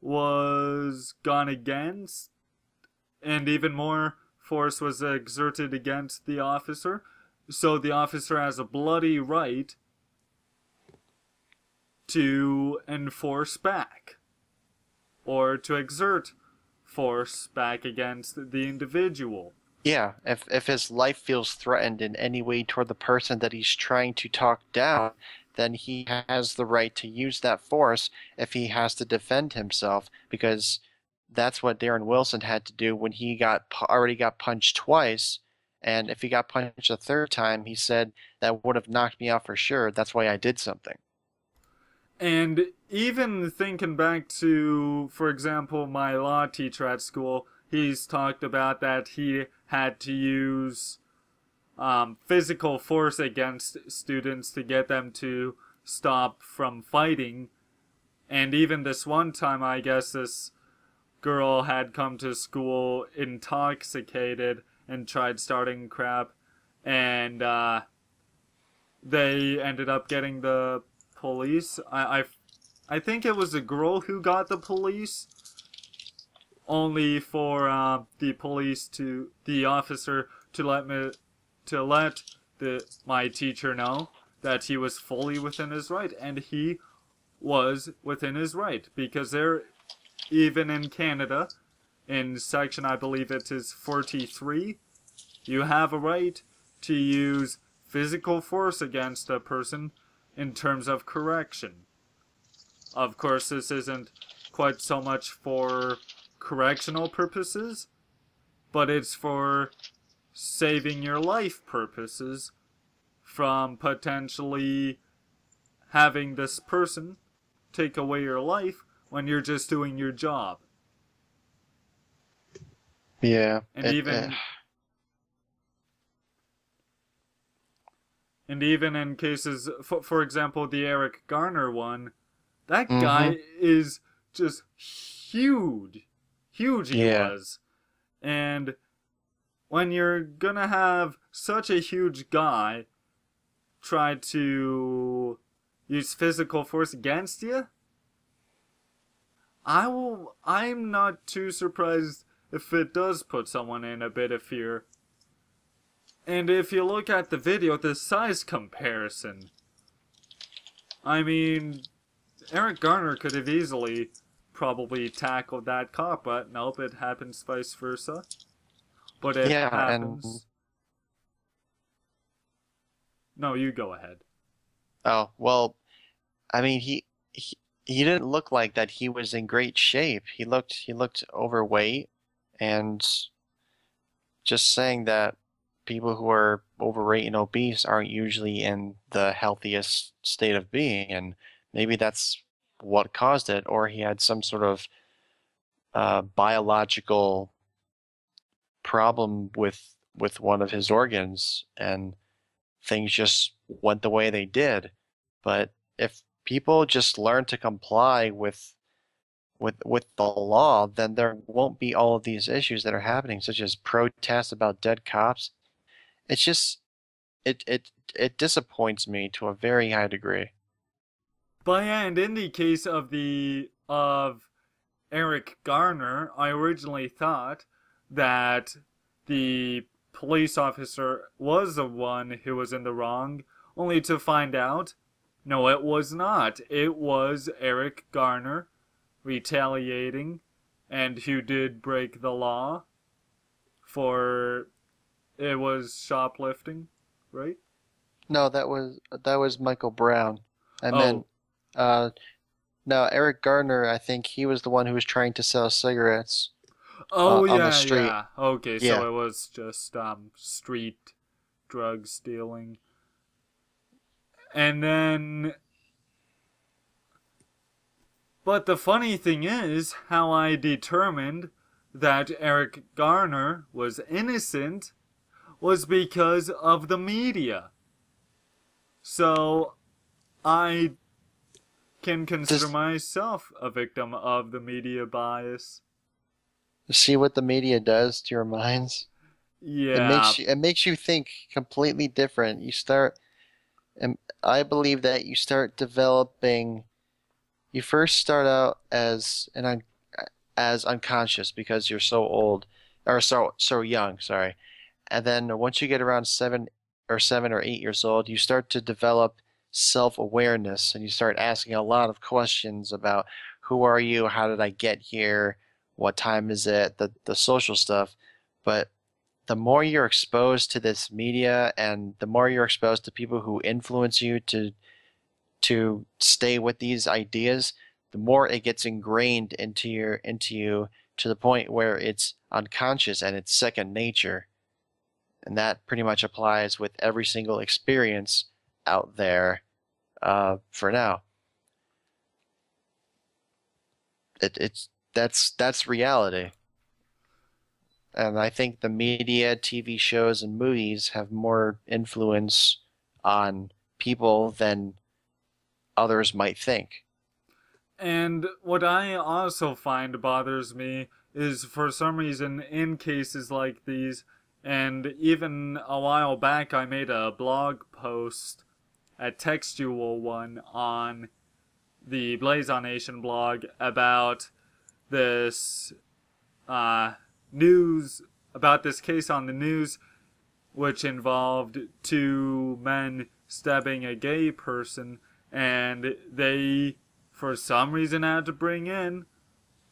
was gone against, and even more force was exerted against the officer. So the officer has a bloody right to enforce back, or to exert force back against the individual. Yeah, if if his life feels threatened in any way toward the person that he's trying to talk down, then he has the right to use that force if he has to defend himself because that's what Darren Wilson had to do when he got already got punched twice and if he got punched a third time, he said that would have knocked me out for sure. That's why I did something. And even thinking back to, for example, my law teacher at school, he's talked about that he had to use um, physical force against students to get them to stop from fighting. And even this one time, I guess this girl had come to school intoxicated and tried starting crap, and uh, they ended up getting the police. I, I, I think it was a girl who got the police, only for uh, the police to the officer to let me to let the my teacher know that he was fully within his right, and he was within his right because there, even in Canada, in section I believe it is 43, you have a right to use physical force against a person in terms of correction. Of course, this isn't quite so much for correctional purposes, but it's for saving your life purposes from potentially having this person take away your life when you're just doing your job. Yeah. And it- even uh, and even in cases for, for example the Eric Garner one, that Mhm. guy is just huge. Huge he Yeah. was. And when you're gonna have such a huge guy try to use physical force against you, I will I'm not too surprised if it does put someone in a bit of fear. And if you look at the video, the size comparison, I mean, Eric Garner could have easily probably tackled that cop, but nope, it happens vice versa. But it Yeah, happens. and- No, you go ahead. Oh, well, I mean, he, he he didn't look like that he was in great shape. He looked he looked overweight and just saying that people who are overweight and obese aren't usually in the healthiest state of being and maybe that's what caused it or he had some sort of uh, biological problem with with one of his organs and things just went the way they did. But if people just learn to comply with with with the law, then there won't be all of these issues that are happening, such as protests about dead cops. It's just it it it disappoints me to a very high degree. But yeah, and in the case of the of Eric Garner, I originally thought that the police officer was the one who was in the wrong, only to find out no, it was not. It was Eric Garner retaliating and who did break the law for it was shoplifting, right? No, that was that was Michael Brown. I Oh. meant uh no, Eric Garner, I think he was the one who was trying to sell cigarettes. Oh on the yeah, street. yeah. Okay, so it was just um street drug stealing. And then But the funny thing is how I determined that Eric Garner was innocent was because of the media. So I can consider Does- myself a victim of the media bias. See what the media does to your minds? Yeah. It makes you it makes you think completely different. You start and I believe that you start developing you first start out as an as unconscious because you're so old or so so young, sorry. And then once you get around 7 or 7 or 8 years old, you start to develop self-awareness and you start asking a lot of questions about who are you, how did I get here, what time is it, the the social stuff. But the more you're exposed to this media and the more you're exposed to people who influence you to to stay with these ideas, the more it gets ingrained into your into you to the point where it's unconscious and it's second nature. And that pretty much applies with every single experience out there uh, for now. It, it's that's that's reality. And I think the media, TV shows, and movies have more influence on people than others might think. And what I also find bothers me is for some reason in cases like these, and even a while back I made a blog post, a textual one on the Blazon Nation blog about this uh, news, about this case on the news, which involved two men stabbing a gay person, and they, for some reason, had to bring in,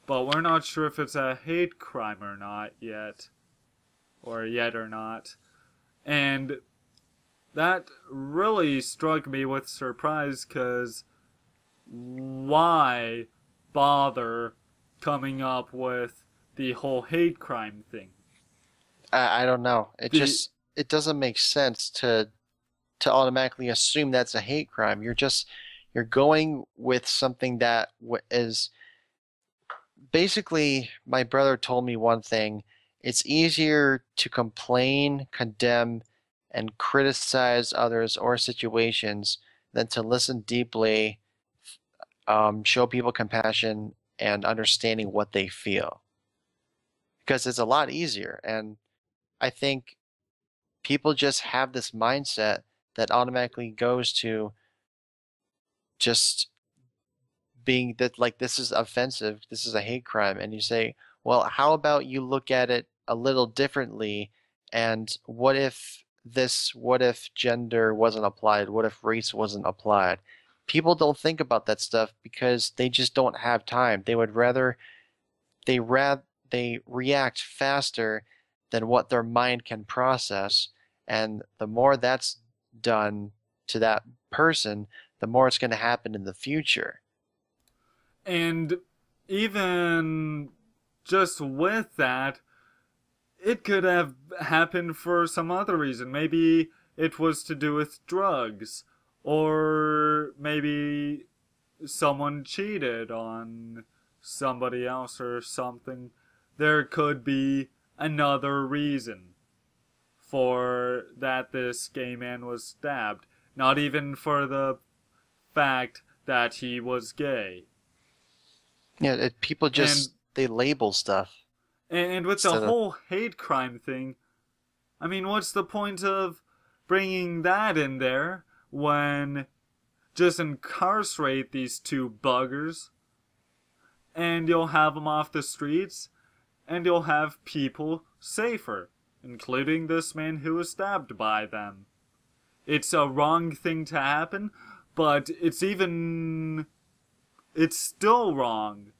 but we're not sure if it's a hate crime or not yet, or yet or not. And that really struck me with surprise because why bother coming up with the whole hate crime thing? I, I don't know. It The- just it doesn't make sense to to automatically assume that's a hate crime. You're just you're going with something that is basically my brother told me one thing. It's easier to complain, condemn, and criticize others or situations than to listen deeply, um, show people compassion, and understanding what they feel. Because it's a lot easier. And I think people just have this mindset that automatically goes to just being that like this is offensive, this is a hate crime, and you say, well, how about you look at it a little differently? And what if this, what if gender wasn't applied? What if race wasn't applied? People don't think about that stuff because they just don't have time. They would rather, they rather, they react faster than what their mind can process. And the more that's done to that person, the more it's going to happen in the future. And even just with that, it could have happened for some other reason. Maybe it was to do with drugs, or maybe someone cheated on somebody else or something. There could be another reason for that this gay man was stabbed. Not even for the fact that he was gay. Yeah, it, people just And- they label stuff. And with the whole hate crime thing, I mean, what's the point of bringing that in there when just incarcerate these two buggers and you'll have them off the streets and you'll have people safer, including this man who was stabbed by them. It's a wrong thing to happen, but it's even. It's still wrong.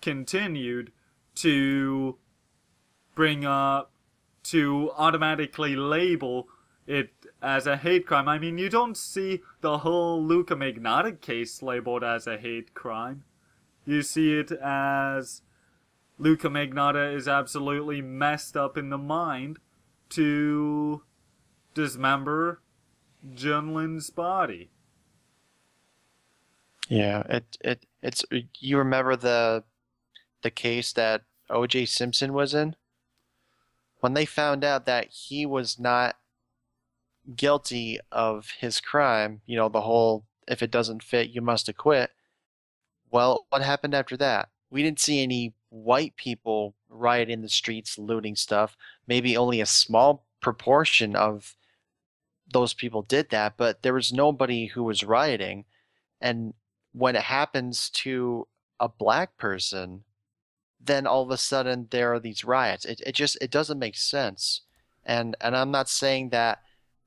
Continued to bring up to automatically label it as a hate crime. I mean, you don't see the whole Luka Magnotta case labeled as a hate crime. You see it as Luka Magnotta is absolutely messed up in the mind to dismember Jun Lin's body. Yeah, it it it's you remember the the case that O.J. Simpson was in? When they found out that he was not guilty of his crime, you know, the whole if it doesn't fit, you must acquit. Well, what happened after that? We didn't see any white people riot in the streets looting stuff. Maybe only a small proportion of those people did that, but there was nobody who was rioting. And when it happens to a black person, then all of a sudden there are these riots. It it just it doesn't make sense. And and I'm not saying that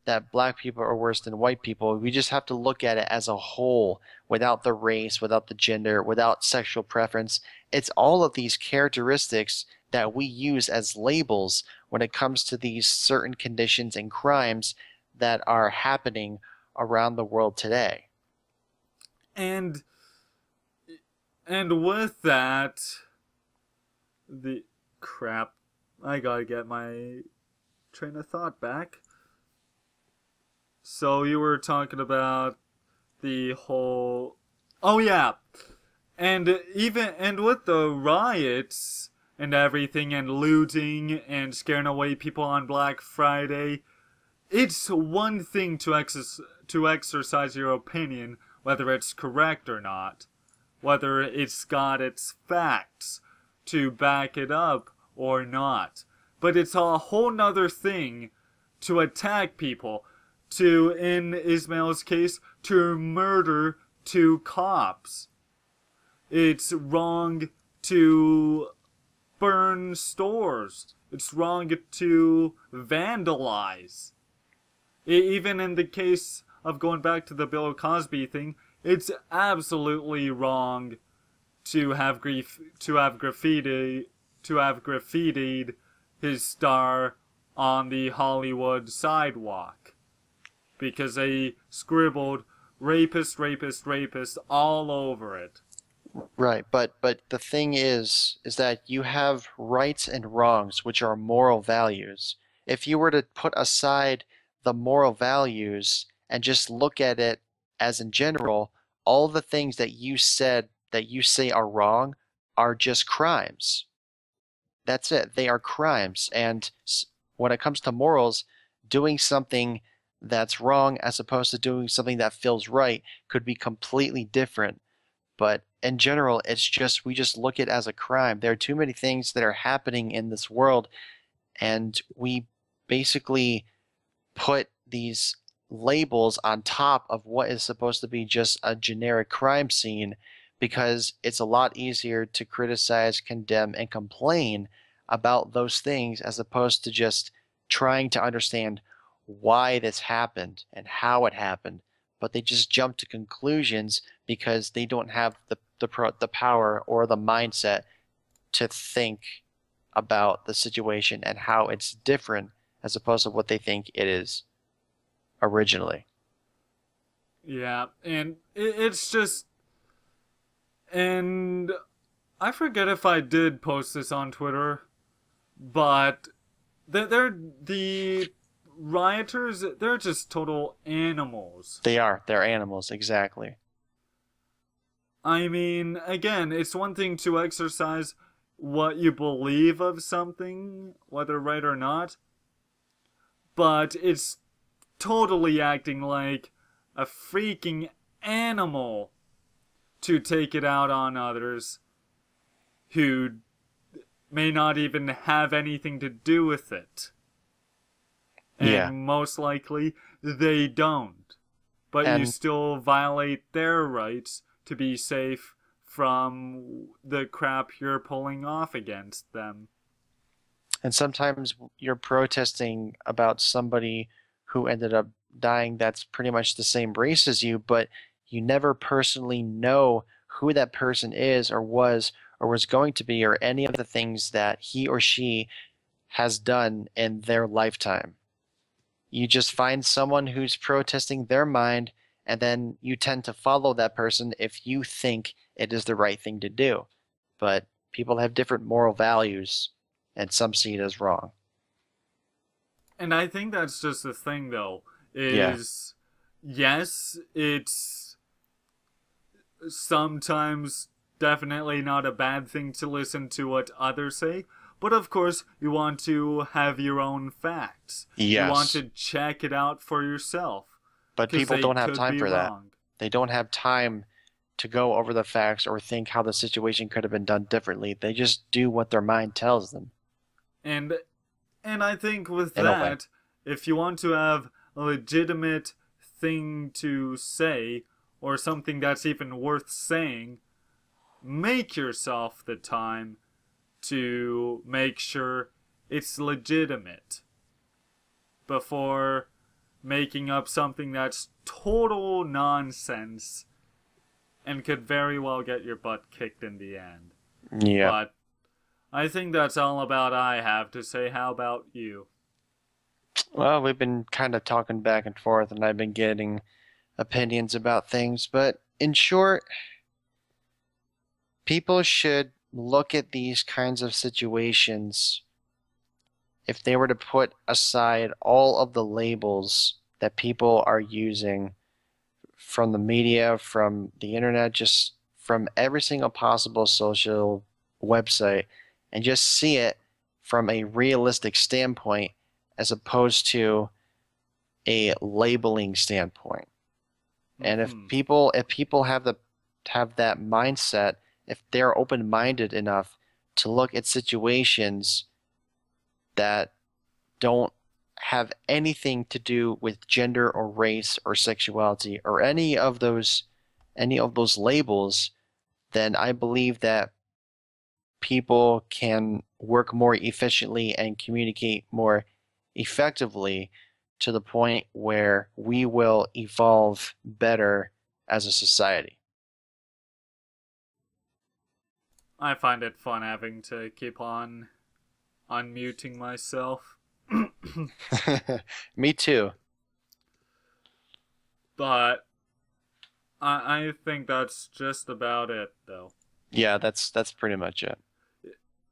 that black people are worse than white people. We just have to look at it as a whole without the race, without the gender, without sexual preference. It's all of these characteristics that we use as labels when it comes to these certain conditions and crimes that are happening around the world today. and and with that the crap. I gotta get my train of thought back. So you were talking about the whole oh yeah. And even and with the riots and everything and looting and scaring away people on black friday it's one thing to exercise to exercise your opinion whether it's correct or not. whether it's got its facts to back it up or not. But it's a whole nother thing to attack people, to, in Ismail's case, to murder two cops. It's wrong to burn stores. It's wrong to vandalize. Even in the case of going back to the Bill Cosby thing, it's absolutely wrong to have grief to have graffiti to have graffitied his star on the Hollywood sidewalk because they scribbled rapist rapist rapist all over it. Right, but but the thing is is that you have rights and wrongs which are moral values. If you were to put aside the moral values and just look at it as in general, all the things that you said that you say are wrong are just crimes. That's it. They are crimes. And when it comes to morals, doing something that's wrong as opposed to doing something that feels right could be completely different but in general it's just we just look at it as a crime there are too many things that are happening in this world and we basically put these labels on top of what is supposed to be just a generic crime scene because it's a lot easier to criticize condemn and complain about those things as opposed to just trying to understand why this happened and how it happened but they just jump to conclusions because they don't have the the, pro, the power or the mindset to think about the situation and how it's different as opposed to what they think it is originally. Yeah, and it, it's just. And I forget if I did post this on Twitter, but they're, they're the rioters, they're just total animals. They are. They're animals, exactly. I mean, again, it's one thing to exercise what you believe of something, whether right or not, but it's totally acting like a freaking animal to take it out on others who may not even have anything to do with it. And Yeah. most likely they don't. But you still violate their rights to be safe from the crap you're pulling off against them. And sometimes you're protesting about somebody who ended up dying that's pretty much the same race as you, but you never personally know who that person is or was or was going to be or any of the things that he or she has done in their lifetime. You just find someone who's protesting their mind and then you tend to follow that person if you think it is the right thing to do. But people have different moral values and some see it as wrong. And I think that's just the thing, though. Yeah. Is yes, it's sometimes definitely not a bad thing to listen to what others say, but of course, you want to have your own facts. Yes. You want to check it out for yourself. But people don't have time for that. wrong. They don't have time to go over the facts or think how the situation could have been done differently. They just do what their mind tells them. And and I think with In that, if you want to have a legitimate thing to say or something that's even worth saying, make yourself the time to make sure it's legitimate before making up something that's total nonsense and could very well get your butt kicked in the end. Yeah. But I think that's all about I have to say. How about you? Well, we've been kind of talking back and forth, and I've been getting opinions about things. But in short, people should look at these kinds of situations if they were to put aside all of the labels that people are using from the media, from the internet, just from every single possible social website, and just see it from a realistic standpoint as opposed to a labeling standpoint. And if Mhm. people if people have the have that mindset, if they're open minded enough to look at situations that don't have anything to do with gender or race or sexuality or any of those any of those labels, then I believe that people can work more efficiently and communicate more effectively to the point where we will evolve better as a society. I find it fun having to keep on unmuting myself. Me too. But I I think that's just about it though. Yeah, that's that's pretty much it.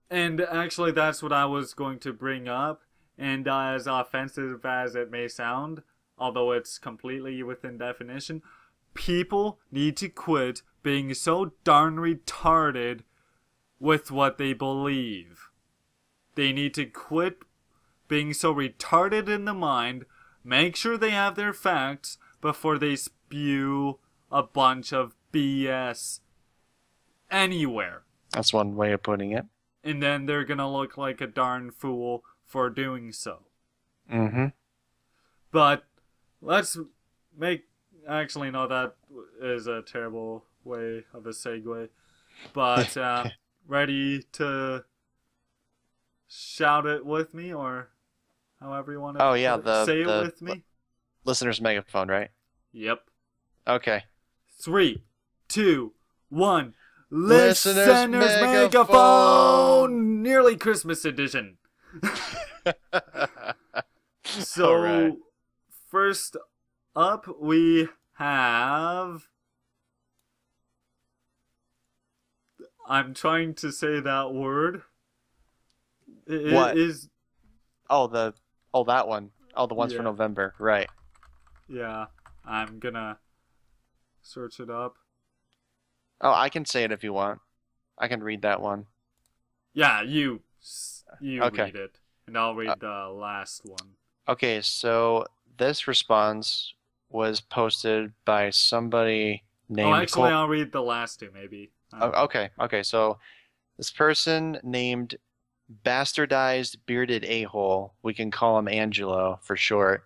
And actually that's what I was going to bring up and uh, as offensive as it may sound, although it's completely within definition, people need to quit being so darn retarded with what they believe. They need to quit being so retarded in the mind, make sure they have their facts before they spew a bunch of BS anywhere. That's one way of putting it. And then they're gonna look like a darn fool for doing so. Mm-hmm. But let's make. Actually, no, that is a terrible way of a segue. But uh, ready to shout it with me, or however you want to Oh, yeah, the- say the- it with me? Listener's megaphone, right? Yep. Okay. Three, two, one. Listener's Listener's, megaphone! megaphone! Nearly Christmas edition. So, Alright. first up, we have. I'm trying to say that word. It What? is Oh, the oh that one. Oh, the ones for November, right? yeah. I'm gonna search it up. Oh, I can say it if you want. I can read that one. Yeah, you you Okay. read it, and I'll read Uh, the last one. Okay, so this response was posted by somebody named. Oh, actually, Col- I'll read the last two maybe. Oh, okay, okay. So this person named bastardized bearded a-hole, we can call him Angelo for short.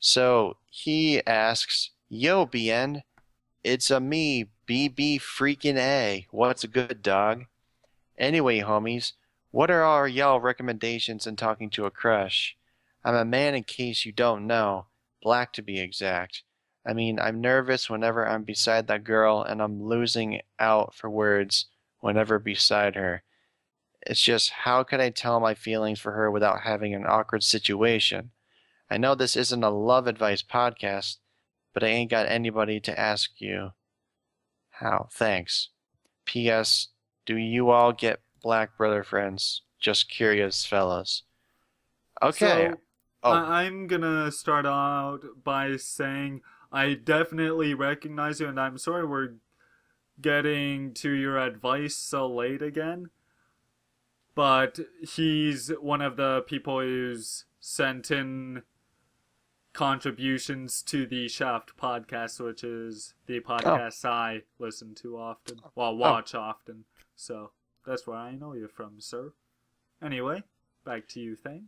So he asks, "Yo, BN, it's a me, BB freaking A. What's a good dog? Anyway, homies, what are our y'all recommendations in talking to a crush? I'm a man in case you don't know, black to be exact. I mean, I'm nervous whenever I'm beside that girl, and I'm losing out for words whenever beside her. It's just how could I tell my feelings for her without having an awkward situation? I know this isn't a love advice podcast, but I ain't got anybody to ask you. How? Thanks. P.S. Do you all get black brother friends? Just curious, fellas. Okay. So, oh, I'm gonna start out by saying I definitely recognize you, and I'm sorry we're getting to your advice so late again. But he's one of the people who's sent in contributions to the Shaft podcast, which is the oh. podcast I listen to often, well, watch oh. often. So that's where I know you from, sir. Anyway, back to you, Thane.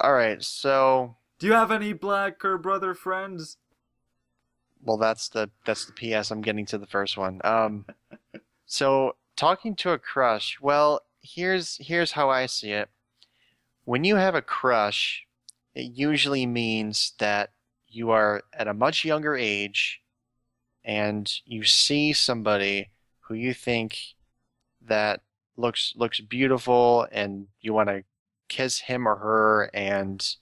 all right. So, Do you have any black or brother friends? well, that's the that's the PS. I'm getting to the first one. Um, so talking to a crush. Well, here's here's how I see it. When you have a crush, it usually means that you are at a much younger age, and you see somebody who you think that looks looks beautiful, and you want to kiss him or her and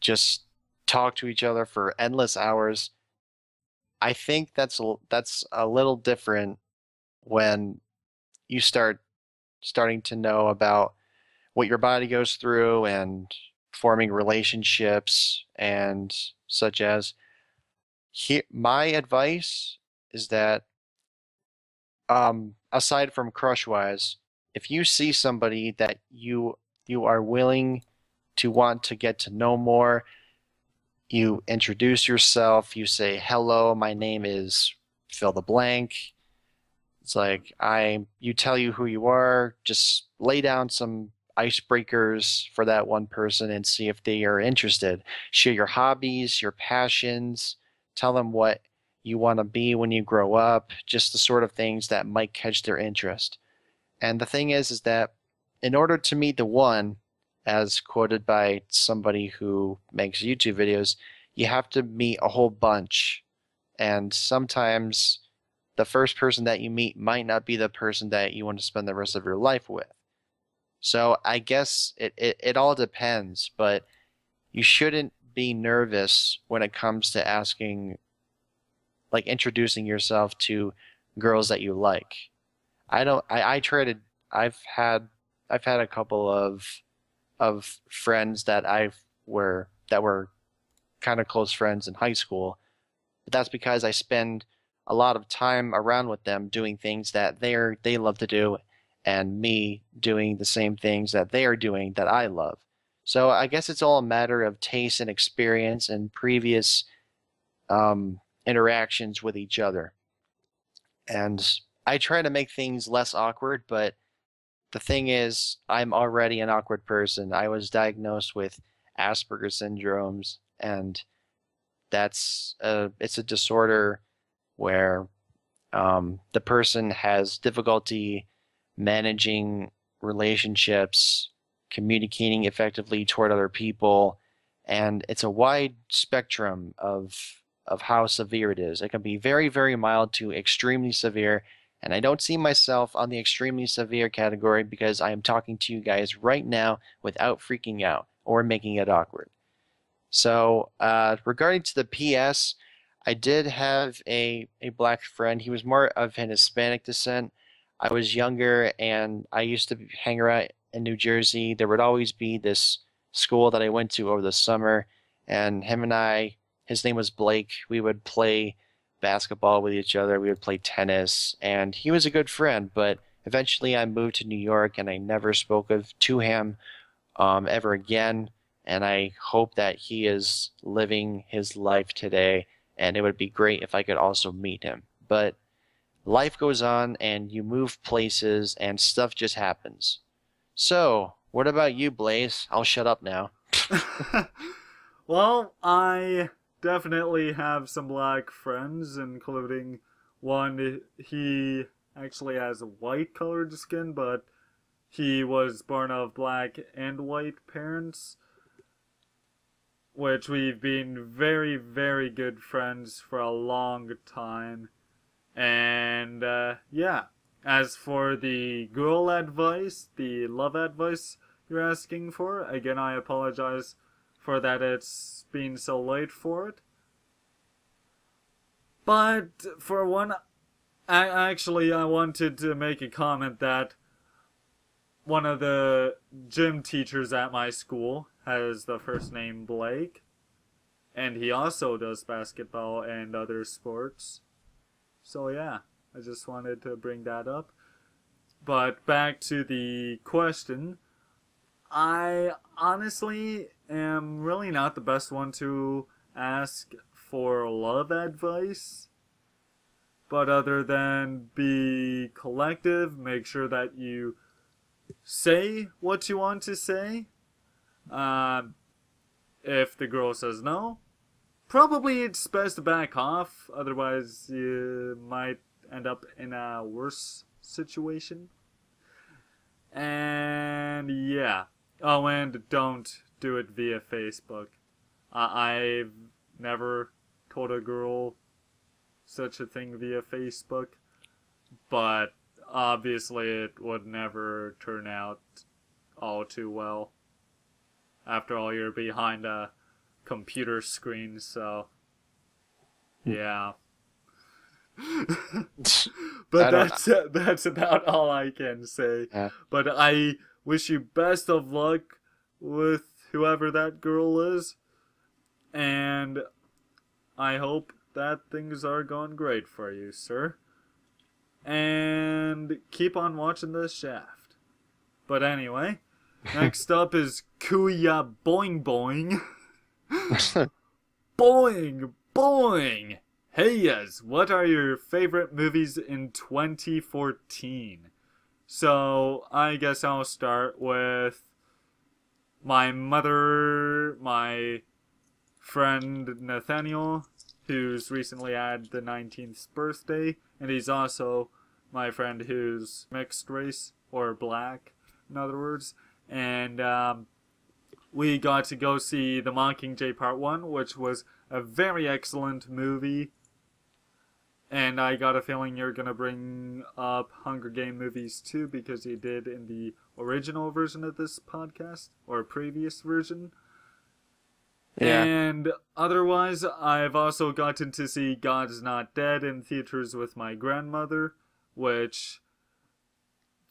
just talk to each other for endless hours. I think that's a, that's a little different when you start starting to know about what your body goes through and forming relationships and such as he, my advice is that um aside from crush wise if you see somebody that you you are willing to want to get to know more you introduce yourself you say hello my name is fill the blank It's like I you tell you who you are, just lay down some icebreakers for that one person and see if they are interested. Share your hobbies, your passions, tell them what you want to be when you grow up, just the sort of things that might catch their interest. And the thing is is that in order to meet the one, as quoted by somebody who makes YouTube videos, you have to meet a whole bunch. And sometimes the first person that you meet might not be the person that you want to spend the rest of your life with. So I guess it, it, it all depends, but you shouldn't be nervous when it comes to asking, like introducing yourself to girls that you like. I don't, I, I I've had, I've had a couple of, of friends that I've were, that were kind of close friends in high school, but that's because I spend a lot of time around with them doing things that they're, they love to do and me doing the same things that they are doing that I love. So I guess it's all a matter of taste and experience and previous um, interactions with each other. And I try to make things less awkward, but the thing is, I'm already an awkward person. I was diagnosed with Asperger's syndromes, and that's a, it's a disorder where um, the person has difficulty managing relationships, communicating effectively toward other people, and it's a wide spectrum of of how severe it is. It can be very, very mild to extremely severe, and I don't see myself on the extremely severe category because I am talking to you guys right now without freaking out or making it awkward. So, uh, regarding to the PS, I did have a, a black friend. He was more of an Hispanic descent. I was younger and I used to hang around in New Jersey. There would always be this school that I went to over the summer, and him and I, his name was Blake, we would play basketball with each other, we would play tennis, and he was a good friend, but eventually I moved to New York and I never spoke of to him um, ever again. And I hope that he is living his life today, and it would be great if I could also meet him. But life goes on and you move places and stuff just happens. So, what about you, Blaze? I'll shut up now. well, I definitely have some black friends, including one. He actually has white colored skin, but he was born of black and white parents. Which we've been very, very good friends for a long time and uh, yeah, as for the girl advice, the love advice you're asking for, again, I apologize for that it's been so late for it. But for one, I actually I wanted to make a comment that one of the gym teachers at my school has the first name Blake, and he also does basketball and other sports. So yeah, I just wanted to bring that up. But back to the question. I honestly am really not the best one to ask for love advice. But other than be collective, make sure that you say what you want to say. Um, if the girl says no, Probably it's best to back off, otherwise you might end up in a worse situation. And yeah. Oh, and don't do it via Facebook. I've never told a girl such a thing via Facebook, but obviously it would never turn out all too well. After all, you're behind a computer screen, so yeah. but that's uh, that's about all I can say. Yeah. But I wish you best of luck with whoever that girl is, and I hope that things are going great for you, sir. And keep on watching the Shaft. But anyway, next up is Kuya Boing Boing. boing, boing. Hey yes, what are your favorite movies in 2014? So, I guess I'll start with my mother, my friend Nathaniel, who's recently had the 19th birthday, and he's also my friend who's mixed race, or black, in other words. And um, we got to go see The Mockingjay Part 1, which was a very excellent movie. And I got a feeling you're gonna bring up Hunger Game movies too, because you did in the original version of this podcast, or previous version. Yeah. And otherwise, I've also gotten to see God's Not Dead in theaters with my grandmother, which,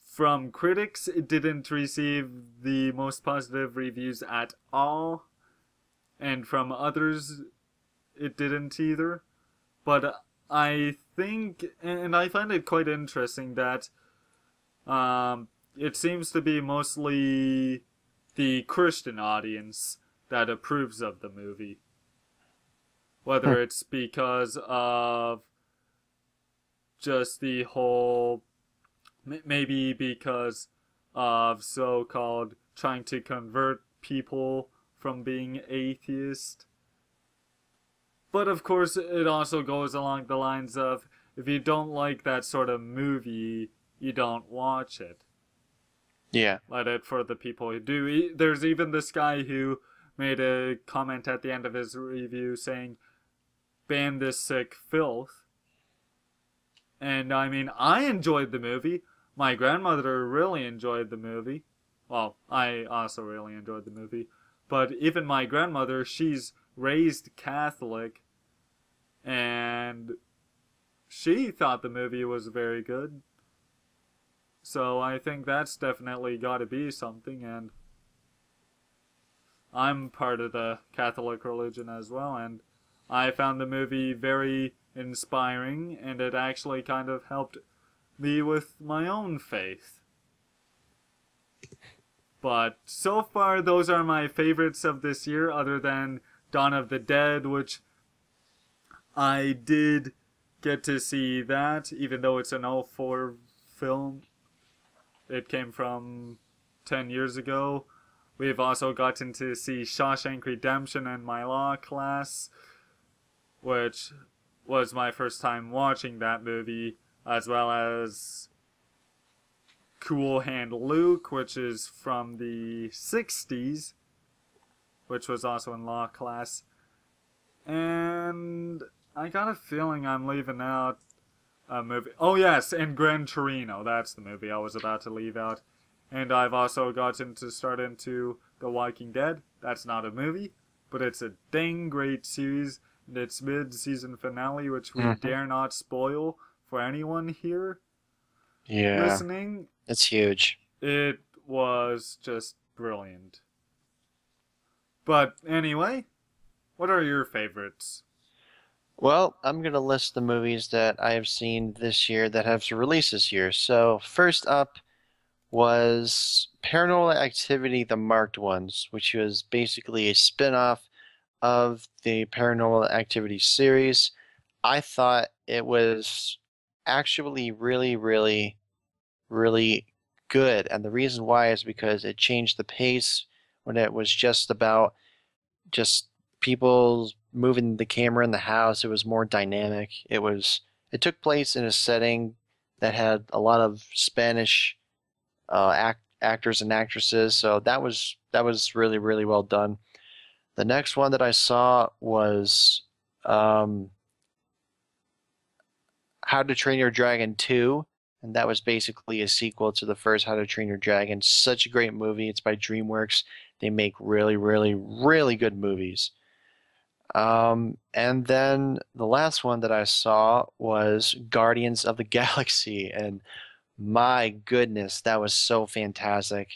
from critics, it didn't receive the most positive reviews at all. And from others, it didn't either. But I think, and I find it quite interesting that um, it seems to be mostly the Christian audience that approves of the movie. Whether it's because of just the whole, maybe because of so called trying to convert people from being atheist. But of course, it also goes along the lines of if you don't like that sort of movie, you don't watch it Yeah. let it for the people who do. There's even this guy who made a comment at the end of his review saying, ban this sick filth. And I mean, I enjoyed the movie. My grandmother really enjoyed the movie. Well, I also really enjoyed the movie. But even my grandmother, she's raised Catholic. And she thought the movie was very good. So I think that's definitely got to be something, and I'm part of the Catholic religion as well, and I found the movie very inspiring, and it actually kind of helped me with my own faith. But so far, those are my favorites of this year, other than Dawn of the Dead, which I did get to see that, even though it's an 04 film. It came from 10 years ago. We've also gotten to see Shawshank Redemption and my law class, which was my first time watching that movie, as well as Cool Hand Luke, which is from the 60s, which was also in law class. And I got a feeling I'm leaving out a movie. Oh yes, and Gran Torino. That's the movie I was about to leave out. And I've also gotten to start into The Walking Dead. That's not a movie, but it's a dang great series. And its mid-season finale, which we Mhm. dare not spoil for anyone here Yeah. listening, It's huge. it was just brilliant. But anyway, what are your favorites? Well, I'm going to list the movies that I have seen this year that have released this year. So, first up was Paranormal Activity The Marked Ones, which was basically a spin off of the Paranormal Activity series. I thought it was actually really, really, really good. And the reason why is because it changed the pace when it was just about just people moving the camera in the house. It was more dynamic. It was it took place in a setting that had a lot of Spanish uh, act, actors and actresses. So that was that was really really well done. The next one that I saw was um, How to Train Your Dragon 2, and that was basically a sequel to the first How to Train Your Dragon. Such a great movie. It's by DreamWorks. They make really, really, really good movies. Um, and then the last one that I saw was Guardians of the Galaxy, and my goodness, that was so fantastic.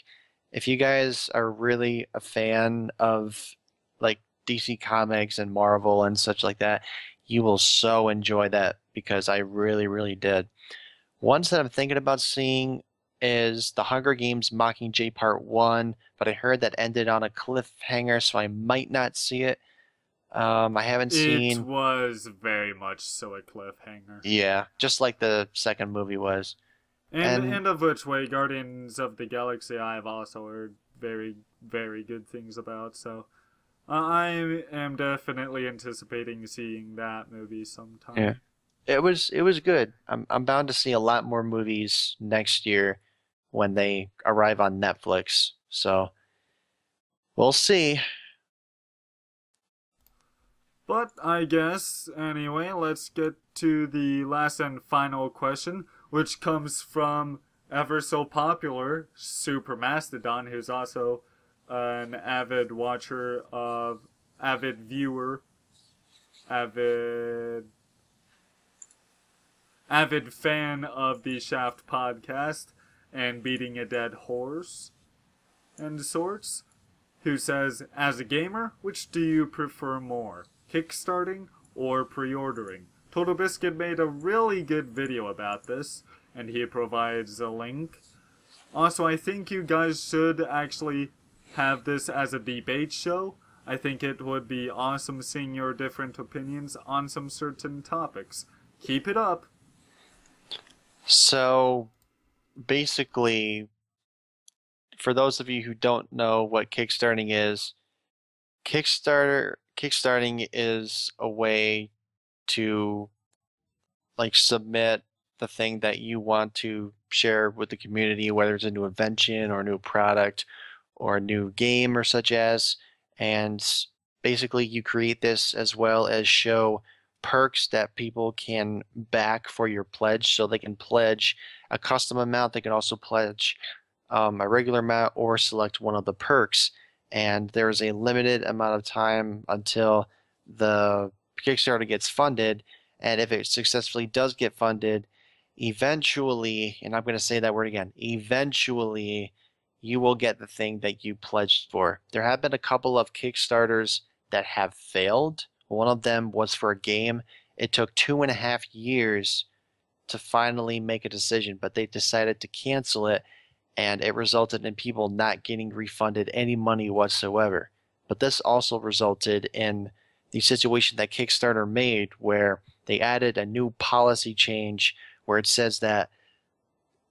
If you guys are really a fan of like DC Comics and Marvel and such like that, you will so enjoy that because I really, really did. Ones that I'm thinking about seeing is The Hunger Games Mockingjay Part 1, but I heard that ended on a cliffhanger, so I might not see it. Um, I haven't seen. It was very much so a cliffhanger. Yeah, just like the second movie was. And, And- and of which way Guardians of the Galaxy I have also heard very, very good things about, so I am definitely anticipating seeing that movie sometime. Yeah. It was it was good. I'm I'm bound to see a lot more movies next year when they arrive on Netflix. So we'll see. But I guess, anyway, let's get to the last and final question, which comes from ever so popular Super Mastodon, who's also an avid watcher of, avid viewer, avid, avid fan of the Shaft podcast and beating a dead horse and sorts who says, As a gamer, which do you prefer more, kickstarting or pre ordering? Total Biscuit made a really good video about this, and he provides a link. Also, I think you guys should actually have this as a debate show. I think it would be awesome seeing your different opinions on some certain topics. Keep it up. So basically, for those of you who don't know what kickstarting is, Kickstarter kickstarting is a way to like submit the thing that you want to share with the community, whether it's a new invention or a new product or a new game or such as. And basically, you create this as well as show perks that people can back for your pledge. So they can pledge a custom amount, they can also pledge um, a regular amount or select one of the perks. And there's a limited amount of time until the Kickstarter gets funded. And if it successfully does get funded, eventually, and I'm going to say that word again, eventually, you will get the thing that you pledged for. There have been a couple of Kickstarters that have failed. One of them was for a game. It took two and a half years to finally make a decision, but they decided to cancel it, and it resulted in people not getting refunded any money whatsoever. But this also resulted in the situation that Kickstarter made where they added a new policy change where it says that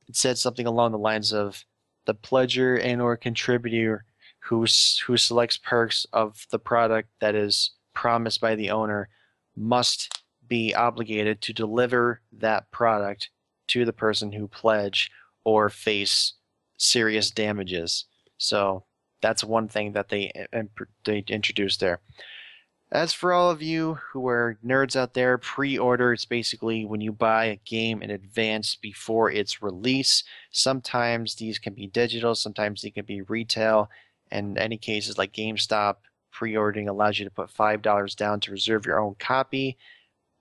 it said something along the lines of the pledger and or contributor who who selects perks of the product that is promised by the owner must be obligated to deliver that product to the person who pledged or face serious damages. So that's one thing that they uh, they introduced there. As for all of you who are nerds out there, pre-order is basically when you buy a game in advance before its release. Sometimes these can be digital, sometimes they can be retail. In any cases like GameStop, pre-ordering allows you to put $5 down to reserve your own copy.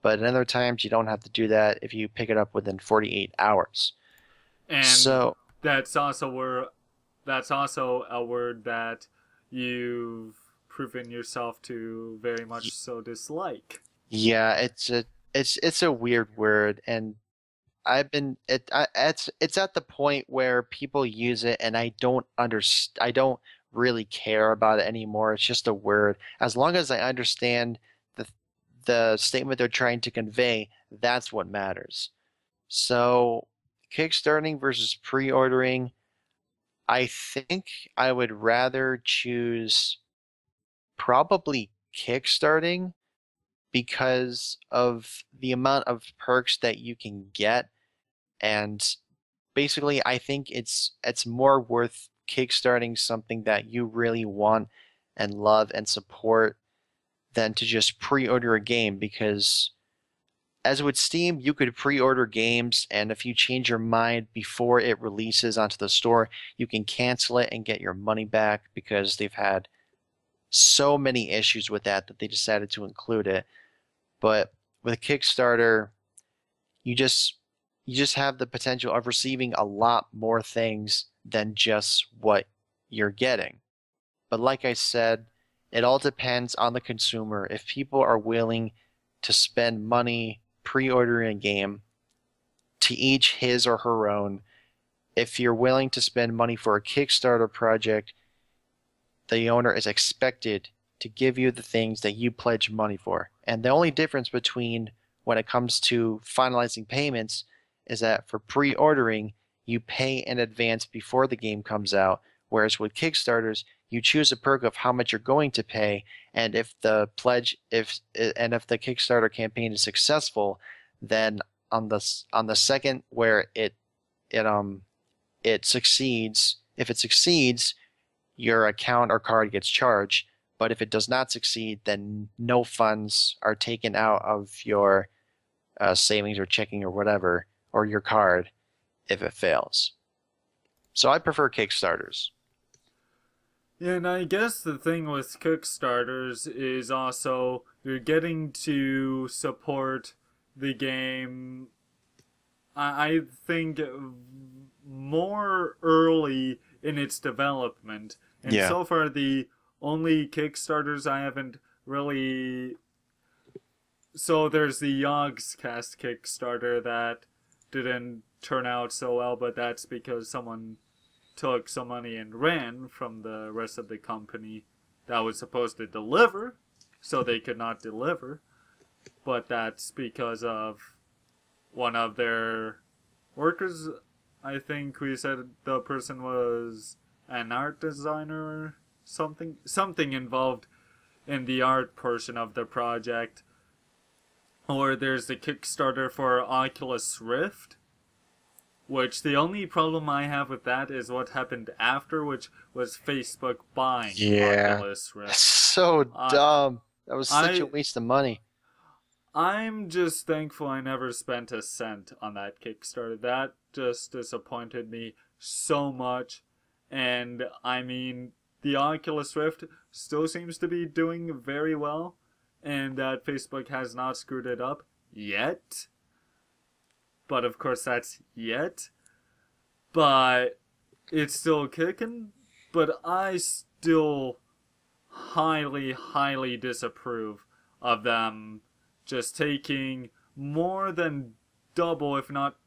But in other times you don't have to do that if you pick it up within 48 hours. And so that's also where that's also a word that you've proven yourself to very much so dislike. Yeah, it's a it's it's a weird word, and I've been it I, it's it's at the point where people use it, and I don't underst I don't really care about it anymore. It's just a word. As long as I understand the the statement they're trying to convey, that's what matters. So, kickstarting versus pre-ordering, I think I would rather choose probably kickstarting because of the amount of perks that you can get. And basically I think it's it's more worth kickstarting something that you really want and love and support than to just pre-order a game because as with Steam, you could pre-order games and if you change your mind before it releases onto the store, you can cancel it and get your money back because they've had so many issues with that that they decided to include it. But with Kickstarter, you just you just have the potential of receiving a lot more things than just what you're getting. But like I said, it all depends on the consumer. If people are willing to spend money pre-ordering a game to each his or her own, if you're willing to spend money for a Kickstarter project, the owner is expected to give you the things that you pledge money for. And the only difference between when it comes to finalizing payments is that for pre-ordering, you pay in advance before the game comes out, whereas with Kickstarters, you choose a perk of how much you're going to pay, and if the pledge if and if the Kickstarter campaign is successful, then on the on the second where it it um it succeeds, if it succeeds, your account or card gets charged. But if it does not succeed, then no funds are taken out of your uh, savings or checking or whatever, or your card if it fails. So I prefer Kickstarters. Yeah, and I guess the thing with Kickstarters is also you're getting to support the game. I, I think more early in its development, and Yeah. so far the only Kickstarters I haven't really. So there's the Yogscast Kickstarter that didn't turn out so well, but that's because someone took some money and ran from the rest of the company that was supposed to deliver, so they could not deliver. But that's because of one of their workers. I think we said the person was an art designer something. Something involved in the art portion of the project. Or there's the Kickstarter for Oculus Rift which the only problem I have with that is what happened after, which was Facebook buying Yeah. Oculus Rift. That's so I- dumb. That was such a I- waste of money. I'm just thankful I never spent a cent on that Kickstarter. That just disappointed me so much. And I mean, the Oculus Rift still seems to be doing very well, and that Facebook has not screwed it up yet. But of course, that's yet. But it's still kicking. But I still highly, highly disapprove of them just taking more than double, if not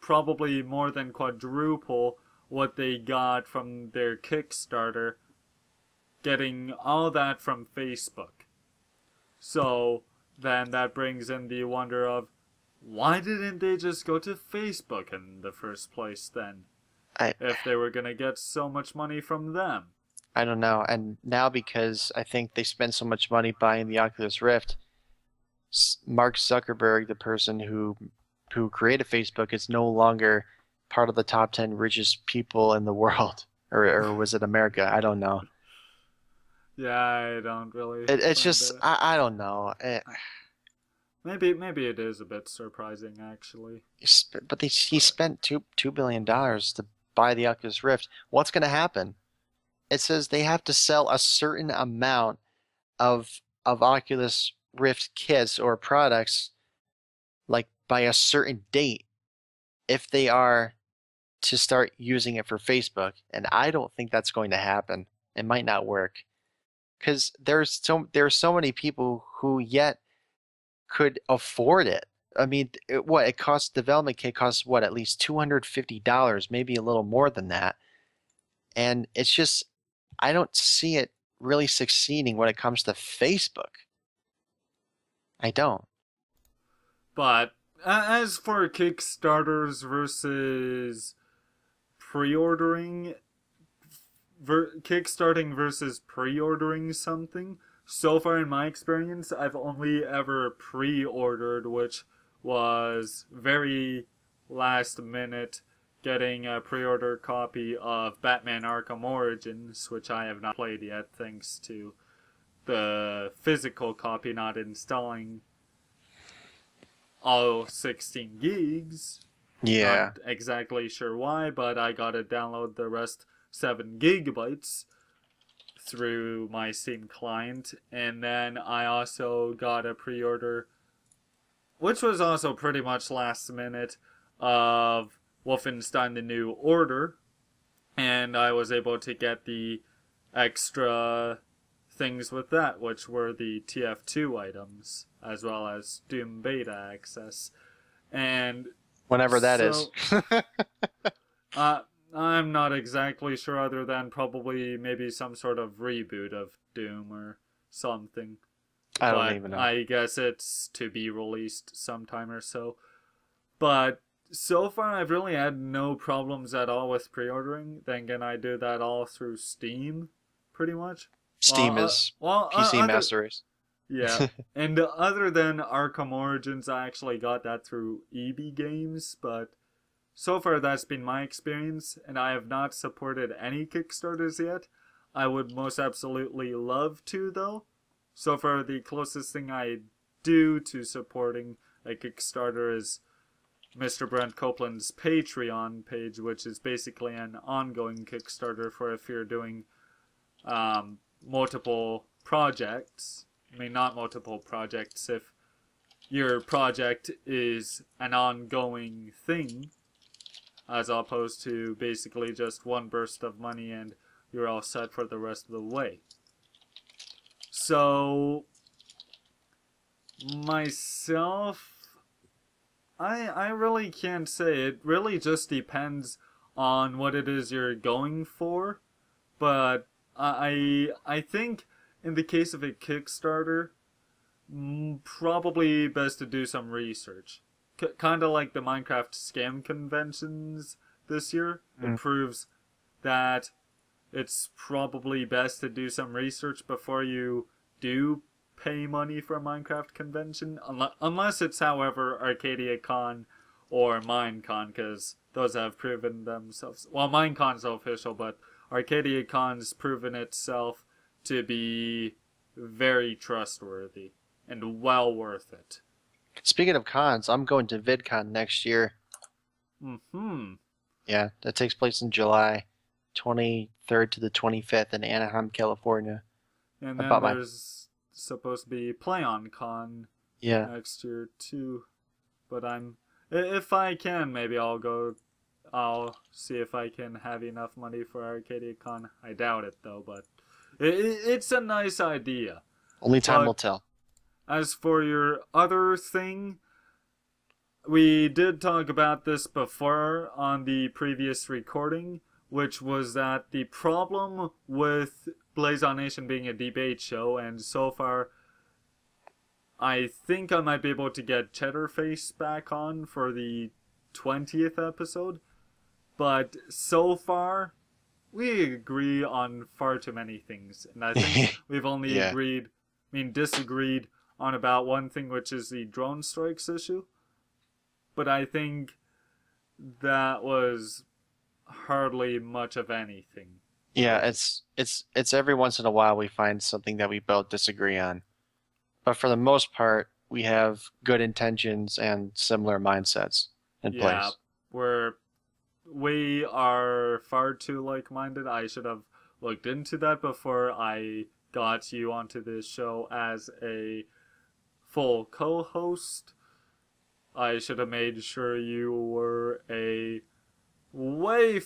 probably more than quadruple, what they got from their Kickstarter, getting all that from Facebook. So then that brings in the wonder of why didn't they just go to Facebook in the first place then? I- if they were gonna get so much money from them. I don't know. And now because I think they spent so much money buying the Oculus Rift, Mark Zuckerberg, the person who who created Facebook, is no longer part of the top 10 richest people in the world. Or, or was it America? I don't know. Yeah, I don't really. It, it's just, it- I, I don't know. Eh, maybe maybe it is a bit surprising actually. but they, he spent two two billion dollars to buy the Oculus Rift. What's going to happen? It says they have to sell a certain amount of of Oculus Rift kits or products, like by a certain date, if they are to start using it for Facebook. And I don't think that's going to happen. It might not work because there's so there are so many people who yet could afford it. I mean, it, what it costs development kit costs what at least two hundred fifty dollars, maybe a little more than that, and it's just I don't see it really succeeding when it comes to Facebook. I don't. But as for Kickstarters versus pre-ordering, ver- kickstarting versus pre-ordering something, so far in my experience, I've only ever pre-ordered, which was very last minute, getting a pre-order copy of Batman Arkham Origins, which I have not played yet, thanks to the physical copy not installing all 16 gigs. Yeah. Not exactly sure why, but I gotta download the rest 7 gigabytes through my Steam client. And then I also got a pre order, which was also pretty much last minute, of Wolfenstein the New Order. And I was able to get the extra things with that, which were the TF2 items, as well as Doom Beta access. And Whenever that is. Uh, I'm not exactly sure, other than probably maybe some sort of reboot of Doom or something. I don't but even know. I guess it's to be released sometime or so. But so far, I've really had no problems at all with pre-ordering. Then again, I do that all through Steam, pretty much. Steam Well, uh, is well, uh, PC other- Master Race. Yeah, and other than Arkham Origins, I actually got that through EB Games, but so far that's been my experience, and I have not supported any Kickstarters yet. I would most absolutely love to, though. So far, the closest thing I do to supporting a Kickstarter is Mr. Brent Copeland's Patreon page, which is basically an ongoing Kickstarter for if you're doing um, multiple projects. I mean, not multiple projects. If your project is an ongoing thing, as opposed to basically just one burst of money and you're all set for the rest of the way. So, myself, I I really can't say. It really just depends on what it is you're going for, but I I think in the case of a Kickstarter, probably best to do some research. K- kind of like the Minecraft scam conventions this year. It Mm. proves that it's probably best to do some research before you do pay money for a Minecraft convention. Unle- Unless it's, however, Arcadia Con or Minecon, because those have proven themselves. Well, Minecon's official, but Arcadia Con's proven itself to be very trustworthy and well worth it. Speaking of cons, I'm going to VidCon next year. Hmm. Yeah, that takes place in July 23rd to the 25th in Anaheim, California. And then bought my- there's supposed to be PlayOnCon Yeah, next year too. But I'm if I can, maybe I'll go. I'll see if I can have enough money for Arcadia Con. I doubt it though, but i i- it's a nice idea. only time But- will tell. As for your other thing, we did talk about this before on the previous recording, which was that the problem with Blazon Nation being a debate show, and so far, I think I might be able to get Cheddarface back on for the 20th episode, but so far, we agree on far too many things, and I think we've only Yeah. agreed, I mean, disagreed on about one thing, which is the drone strikes issue. But I think that was hardly much of anything. Yeah, it's it's it's every once in a while we find something that we both disagree on. But for the most part, we have good intentions and similar mindsets in yeah, place. we're we are far too like-minded. I should have looked into that before I got you onto this show as a full co-host. I should have made sure you were a way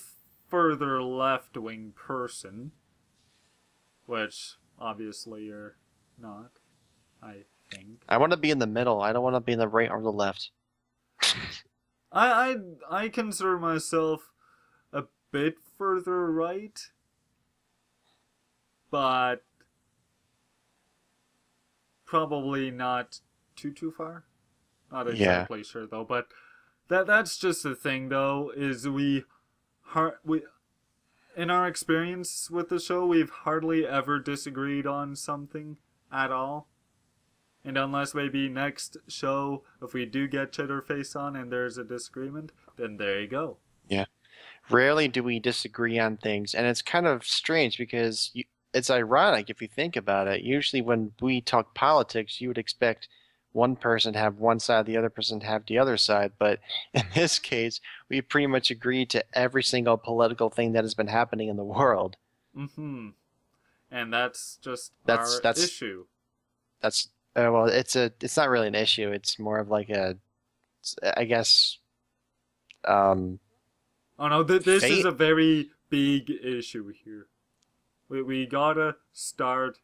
further left-wing person, which obviously you're not. I think. I want to be in the middle. I don't want to be in the right or the left. I I I consider myself a bit further right, but probably not too too far. Not Yeah. exactly sure though, but that that's just the thing though is we har- we in our experience with the show we've hardly ever disagreed on something at all. And unless maybe next show, if we do get Cheddar Face on and there's a disagreement, then there you go. Yeah. Rarely do we disagree on things, and it's kind of strange because you, it's ironic if you think about it. Usually, when we talk politics, you would expect one person to have one side, the other person to have the other side. But in this case, we pretty much agree to every single political thing that has been happening in the world. Mm-hmm. And that's just That's- our that's- issue. That's uh, well, it's a it's not really an issue. It's more of like a, I guess, um, Oh no, th- this is a very big issue here. We we gotta start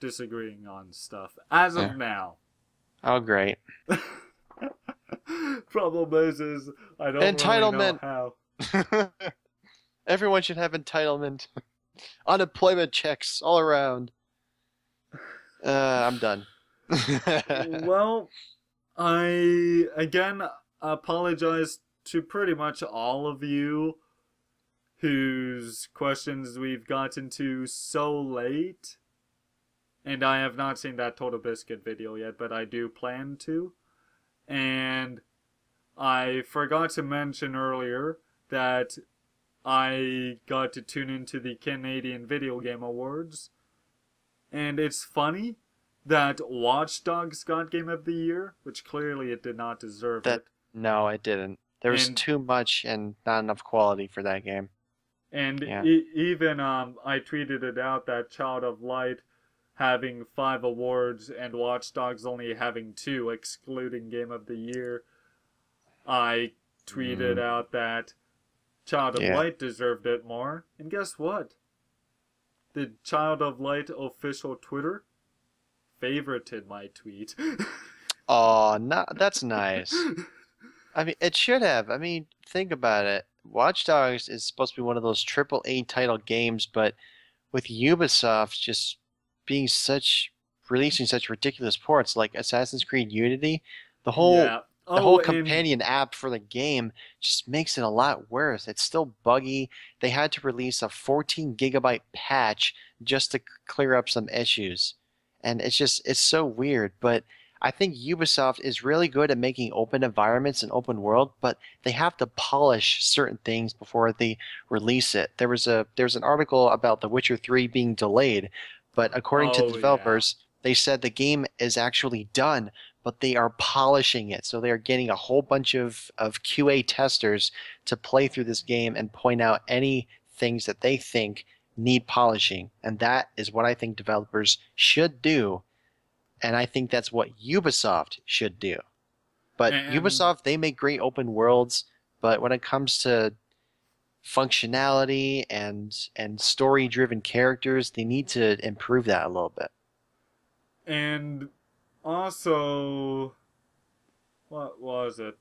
disagreeing on stuff as of Yeah. now. oh great. Problem is, is I don't really know Entitlement. how. Everyone should have entitlement. Unemployment checks all around. Uh, I'm done. well, I again apologize to pretty much all of you whose questions we've gotten to so late. And I have not seen that Total Biscuit video yet, but I do plan to. And I forgot to mention earlier that I got to tune into the Canadian Video Game Awards. And it's funny that Watch Dogs got Game of the Year, which clearly it did not deserve That- it. no, I didn't. There was And- too much and not enough quality for that game. And Yeah. e- even um, I tweeted it out that Child of Light having five awards and Watch Dogs only having two, excluding Game of the Year. I tweeted out that Child of Mm. Yeah. Light deserved it more. And guess what? The Child of Light official Twitter favorited my tweet. Oh, no, that's nice. I mean, it should have. I mean, think about it. Watch Dogs is supposed to be one of those triple A title games, but with Ubisoft just being such releasing such ridiculous ports like Assassin's Creed Unity, the whole yeah. the whole Oh, and- companion app for the game just makes it a lot worse. It's still buggy. They had to release a 14 gigabyte patch just to clear up some issues. And it's just it's so weird, but I think Ubisoft is really good at making open environments and open world, but they have to polish certain things before they release it. There was a there's an article about The Witcher 3 being delayed, but according to Oh, the yeah. developers, they said the game is actually done, but they are polishing it. So they are getting a whole bunch of, of QA testers to play through this game and point out any things that they think need polishing. And that is what I think developers should do. And I think that's what Ubisoft should do. But And- Ubisoft, they make great open worlds, but when it comes to functionality and and story driven characters, they need to improve that a little bit. And also, what was it?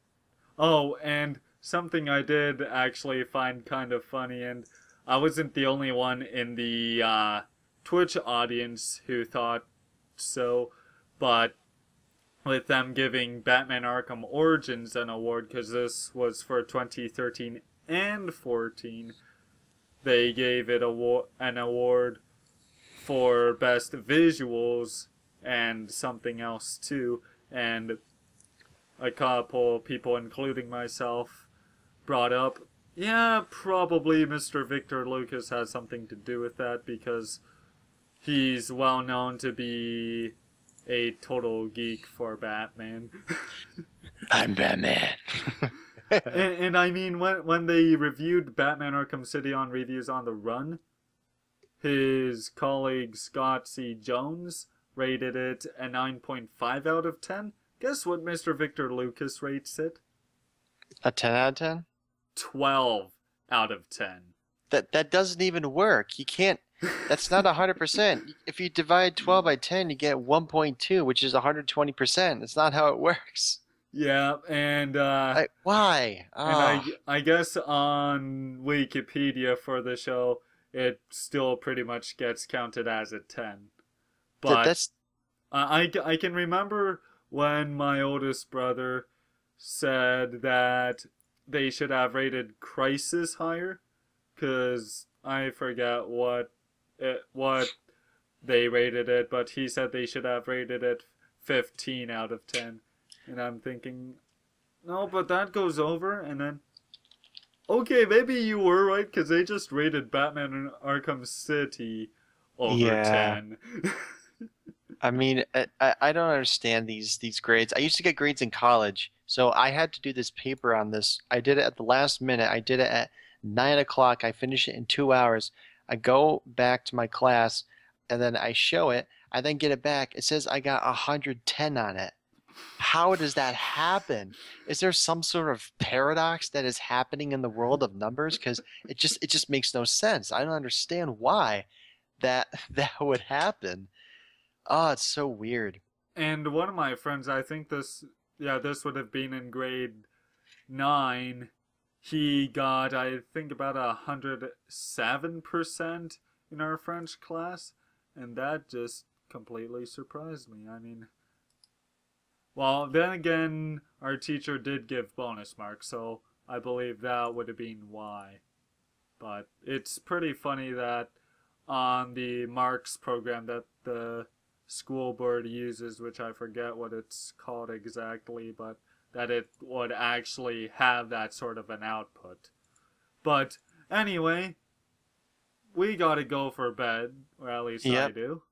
Oh, and something I did actually find kind of funny, and I wasn't the only one in the uh, Twitch audience who thought so, but with them giving Batman Arkham Origins an award, because this was for 2013 and 14, they gave it a an award for best visuals and something else too. And a couple people, including myself, brought up, yeah, probably Mr. Victor Lucas has something to do with that because he's well known to be a total geek for Batman. I'm Batman. and, and I mean, when when they reviewed Batman Arkham City on Reviews on the Run, his colleague Scott C. Jones rated it a 9.5 out of 10. Guess what Mr. Victor Lucas rates it? A 10 out of 10? 12 out of 10. That that doesn't even work. You can't. That's not 100%. If you divide 12 by 10, you get 1.2, which is 120%. That's not how it works. Yeah, and uh, Like, why? and Ah, I, I guess on Wikipedia for the show, it still pretty much gets counted as a 10. th- But that's I, I, I can remember when my oldest brother said that they should have rated Crysis higher, because I forget what it, what they rated it, but he said they should have rated it 15 out of 10. And I'm thinking, no, but that goes over, and then. Okay, maybe you were right, because they just rated Batman and Arkham City over Yeah. 10. I mean, I, I I don't understand these these grades. I used to get grades in college, so I had to do this paper on this. I did it at the last minute. I did it at nine o'clock. I finished it in two hours. I go back to my class, and then I show it. I then get it back. It says I got 110 on it. How does that happen? Is there some sort of paradox that is happening in the world of numbers? Because it just it just makes no sense. I don't understand why that that would happen. Oh, it's so weird. And one of my friends, I think this, yeah, this would have been in grade nine. He got, I think, about a hundred seven percent in our French class, and that just completely surprised me. I mean, well, then again, our teacher did give bonus marks, so I believe that would have been why. But it's pretty funny that on the marks program that the school board uses, which I forget what it's called exactly, but that it would actually have that sort of an output. But anyway, we gotta go for bed, or at least I Yep. do.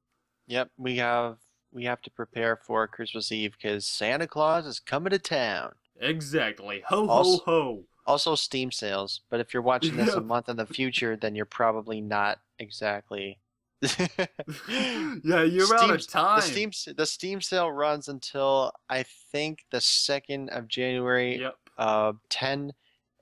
Yep, we have we have to prepare for Christmas Eve because Santa Claus is coming to town. Exactly. Ho ho Also- ho. Also, Steam sales. But if you're watching this a month in the future, then you're probably not exactly. yeah, you're out of time. The Steam the Steam sale runs until I think the second of January, Yep. uh, 10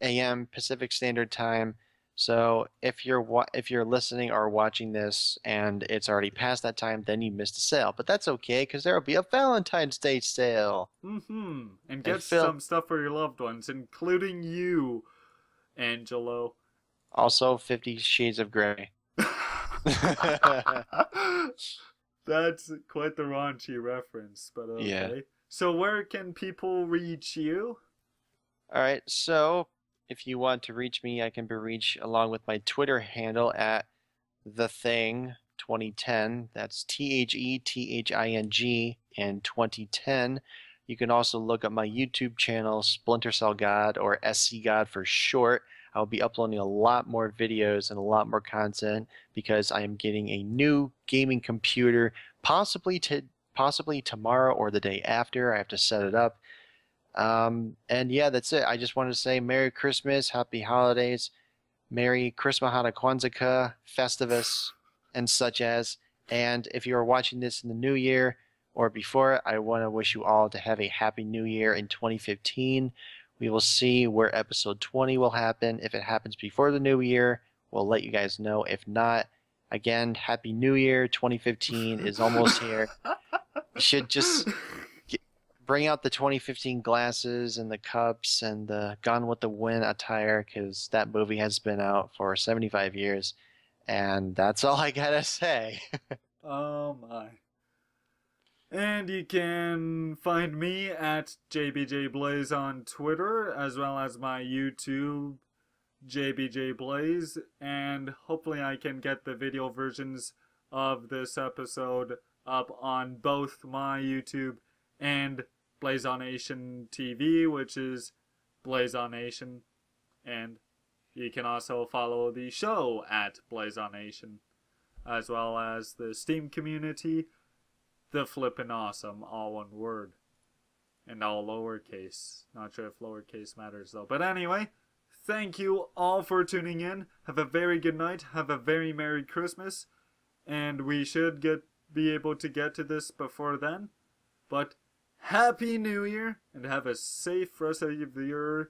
a.m. Pacific Standard Time. So if you're wa- if you're listening or watching this and it's already past that time, then you missed the sale. But that's okay because there will be a Valentine's Day sale. Mm-hmm. And get Phil- some stuff for your loved ones, including you, Angelo. Also, Fifty Shades of Grey. That's quite the raunchy reference, but okay. Yeah. So where can people reach you? All right, so if you want to reach me, I can be reached along with my Twitter handle at the thing 2010. That's T H E T H I N G and 2010. You can also look up my YouTube channel, Splinter Cell God or SC God for short. I'll be uploading a lot more videos and a lot more content because I am getting a new gaming computer, possibly to possibly tomorrow or the day after. I have to set it up. Um, and yeah, that's it. I just wanted to say Merry Christmas, Happy Holidays, Merry Christmas Hana Kwanzaa, Festivus, and such as. And if you are watching this in the new year or before, I want to wish you all to have a happy new year in 2015. We will see where episode 20 will happen. If it happens before the new year, we'll let you guys know. If not, again, happy new year. 2015 is almost here. You should just bring out the 2015 glasses and the cups and the Gone with the Wind attire because that movie has been out for 75 years. And that's all I gotta say. Oh my. And you can find me at JBJBlaze on Twitter, as well as my YouTube, JBJBlaze, and hopefully I can get the video versions of this episode up on both my YouTube and Blazonnation TV, which is Blazonnation, and you can also follow the show at Blazonnation as well as the Steam community, the flippin' awesome, all one word. And all lowercase. Not sure if lowercase matters though. But anyway, thank you all for tuning in. Have a very good night. Have a very Merry Christmas. And we should get be able to get to this before then. But Happy New Year and have a safe rest of the year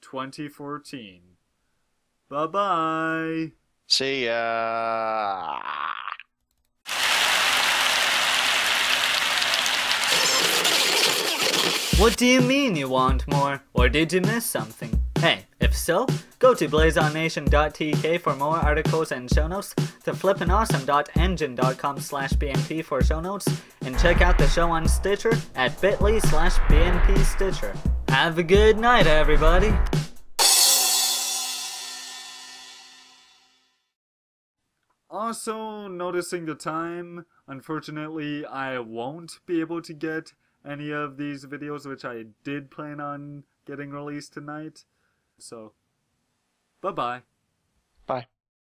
2014. Bye bye. See ya. What do you mean you want more? Or did you miss something? Hey, if so, go to blazonnation.tk for more articles and show notes, to flippinawesome.enjin.com slash bnp for show notes, and check out the show on Stitcher at bit.ly slash bnp stitcher. Have a good night, everybody! Also, noticing the time, unfortunately, I won't be able to get any of these videos which I did plan on getting released tonight. So, bye bye.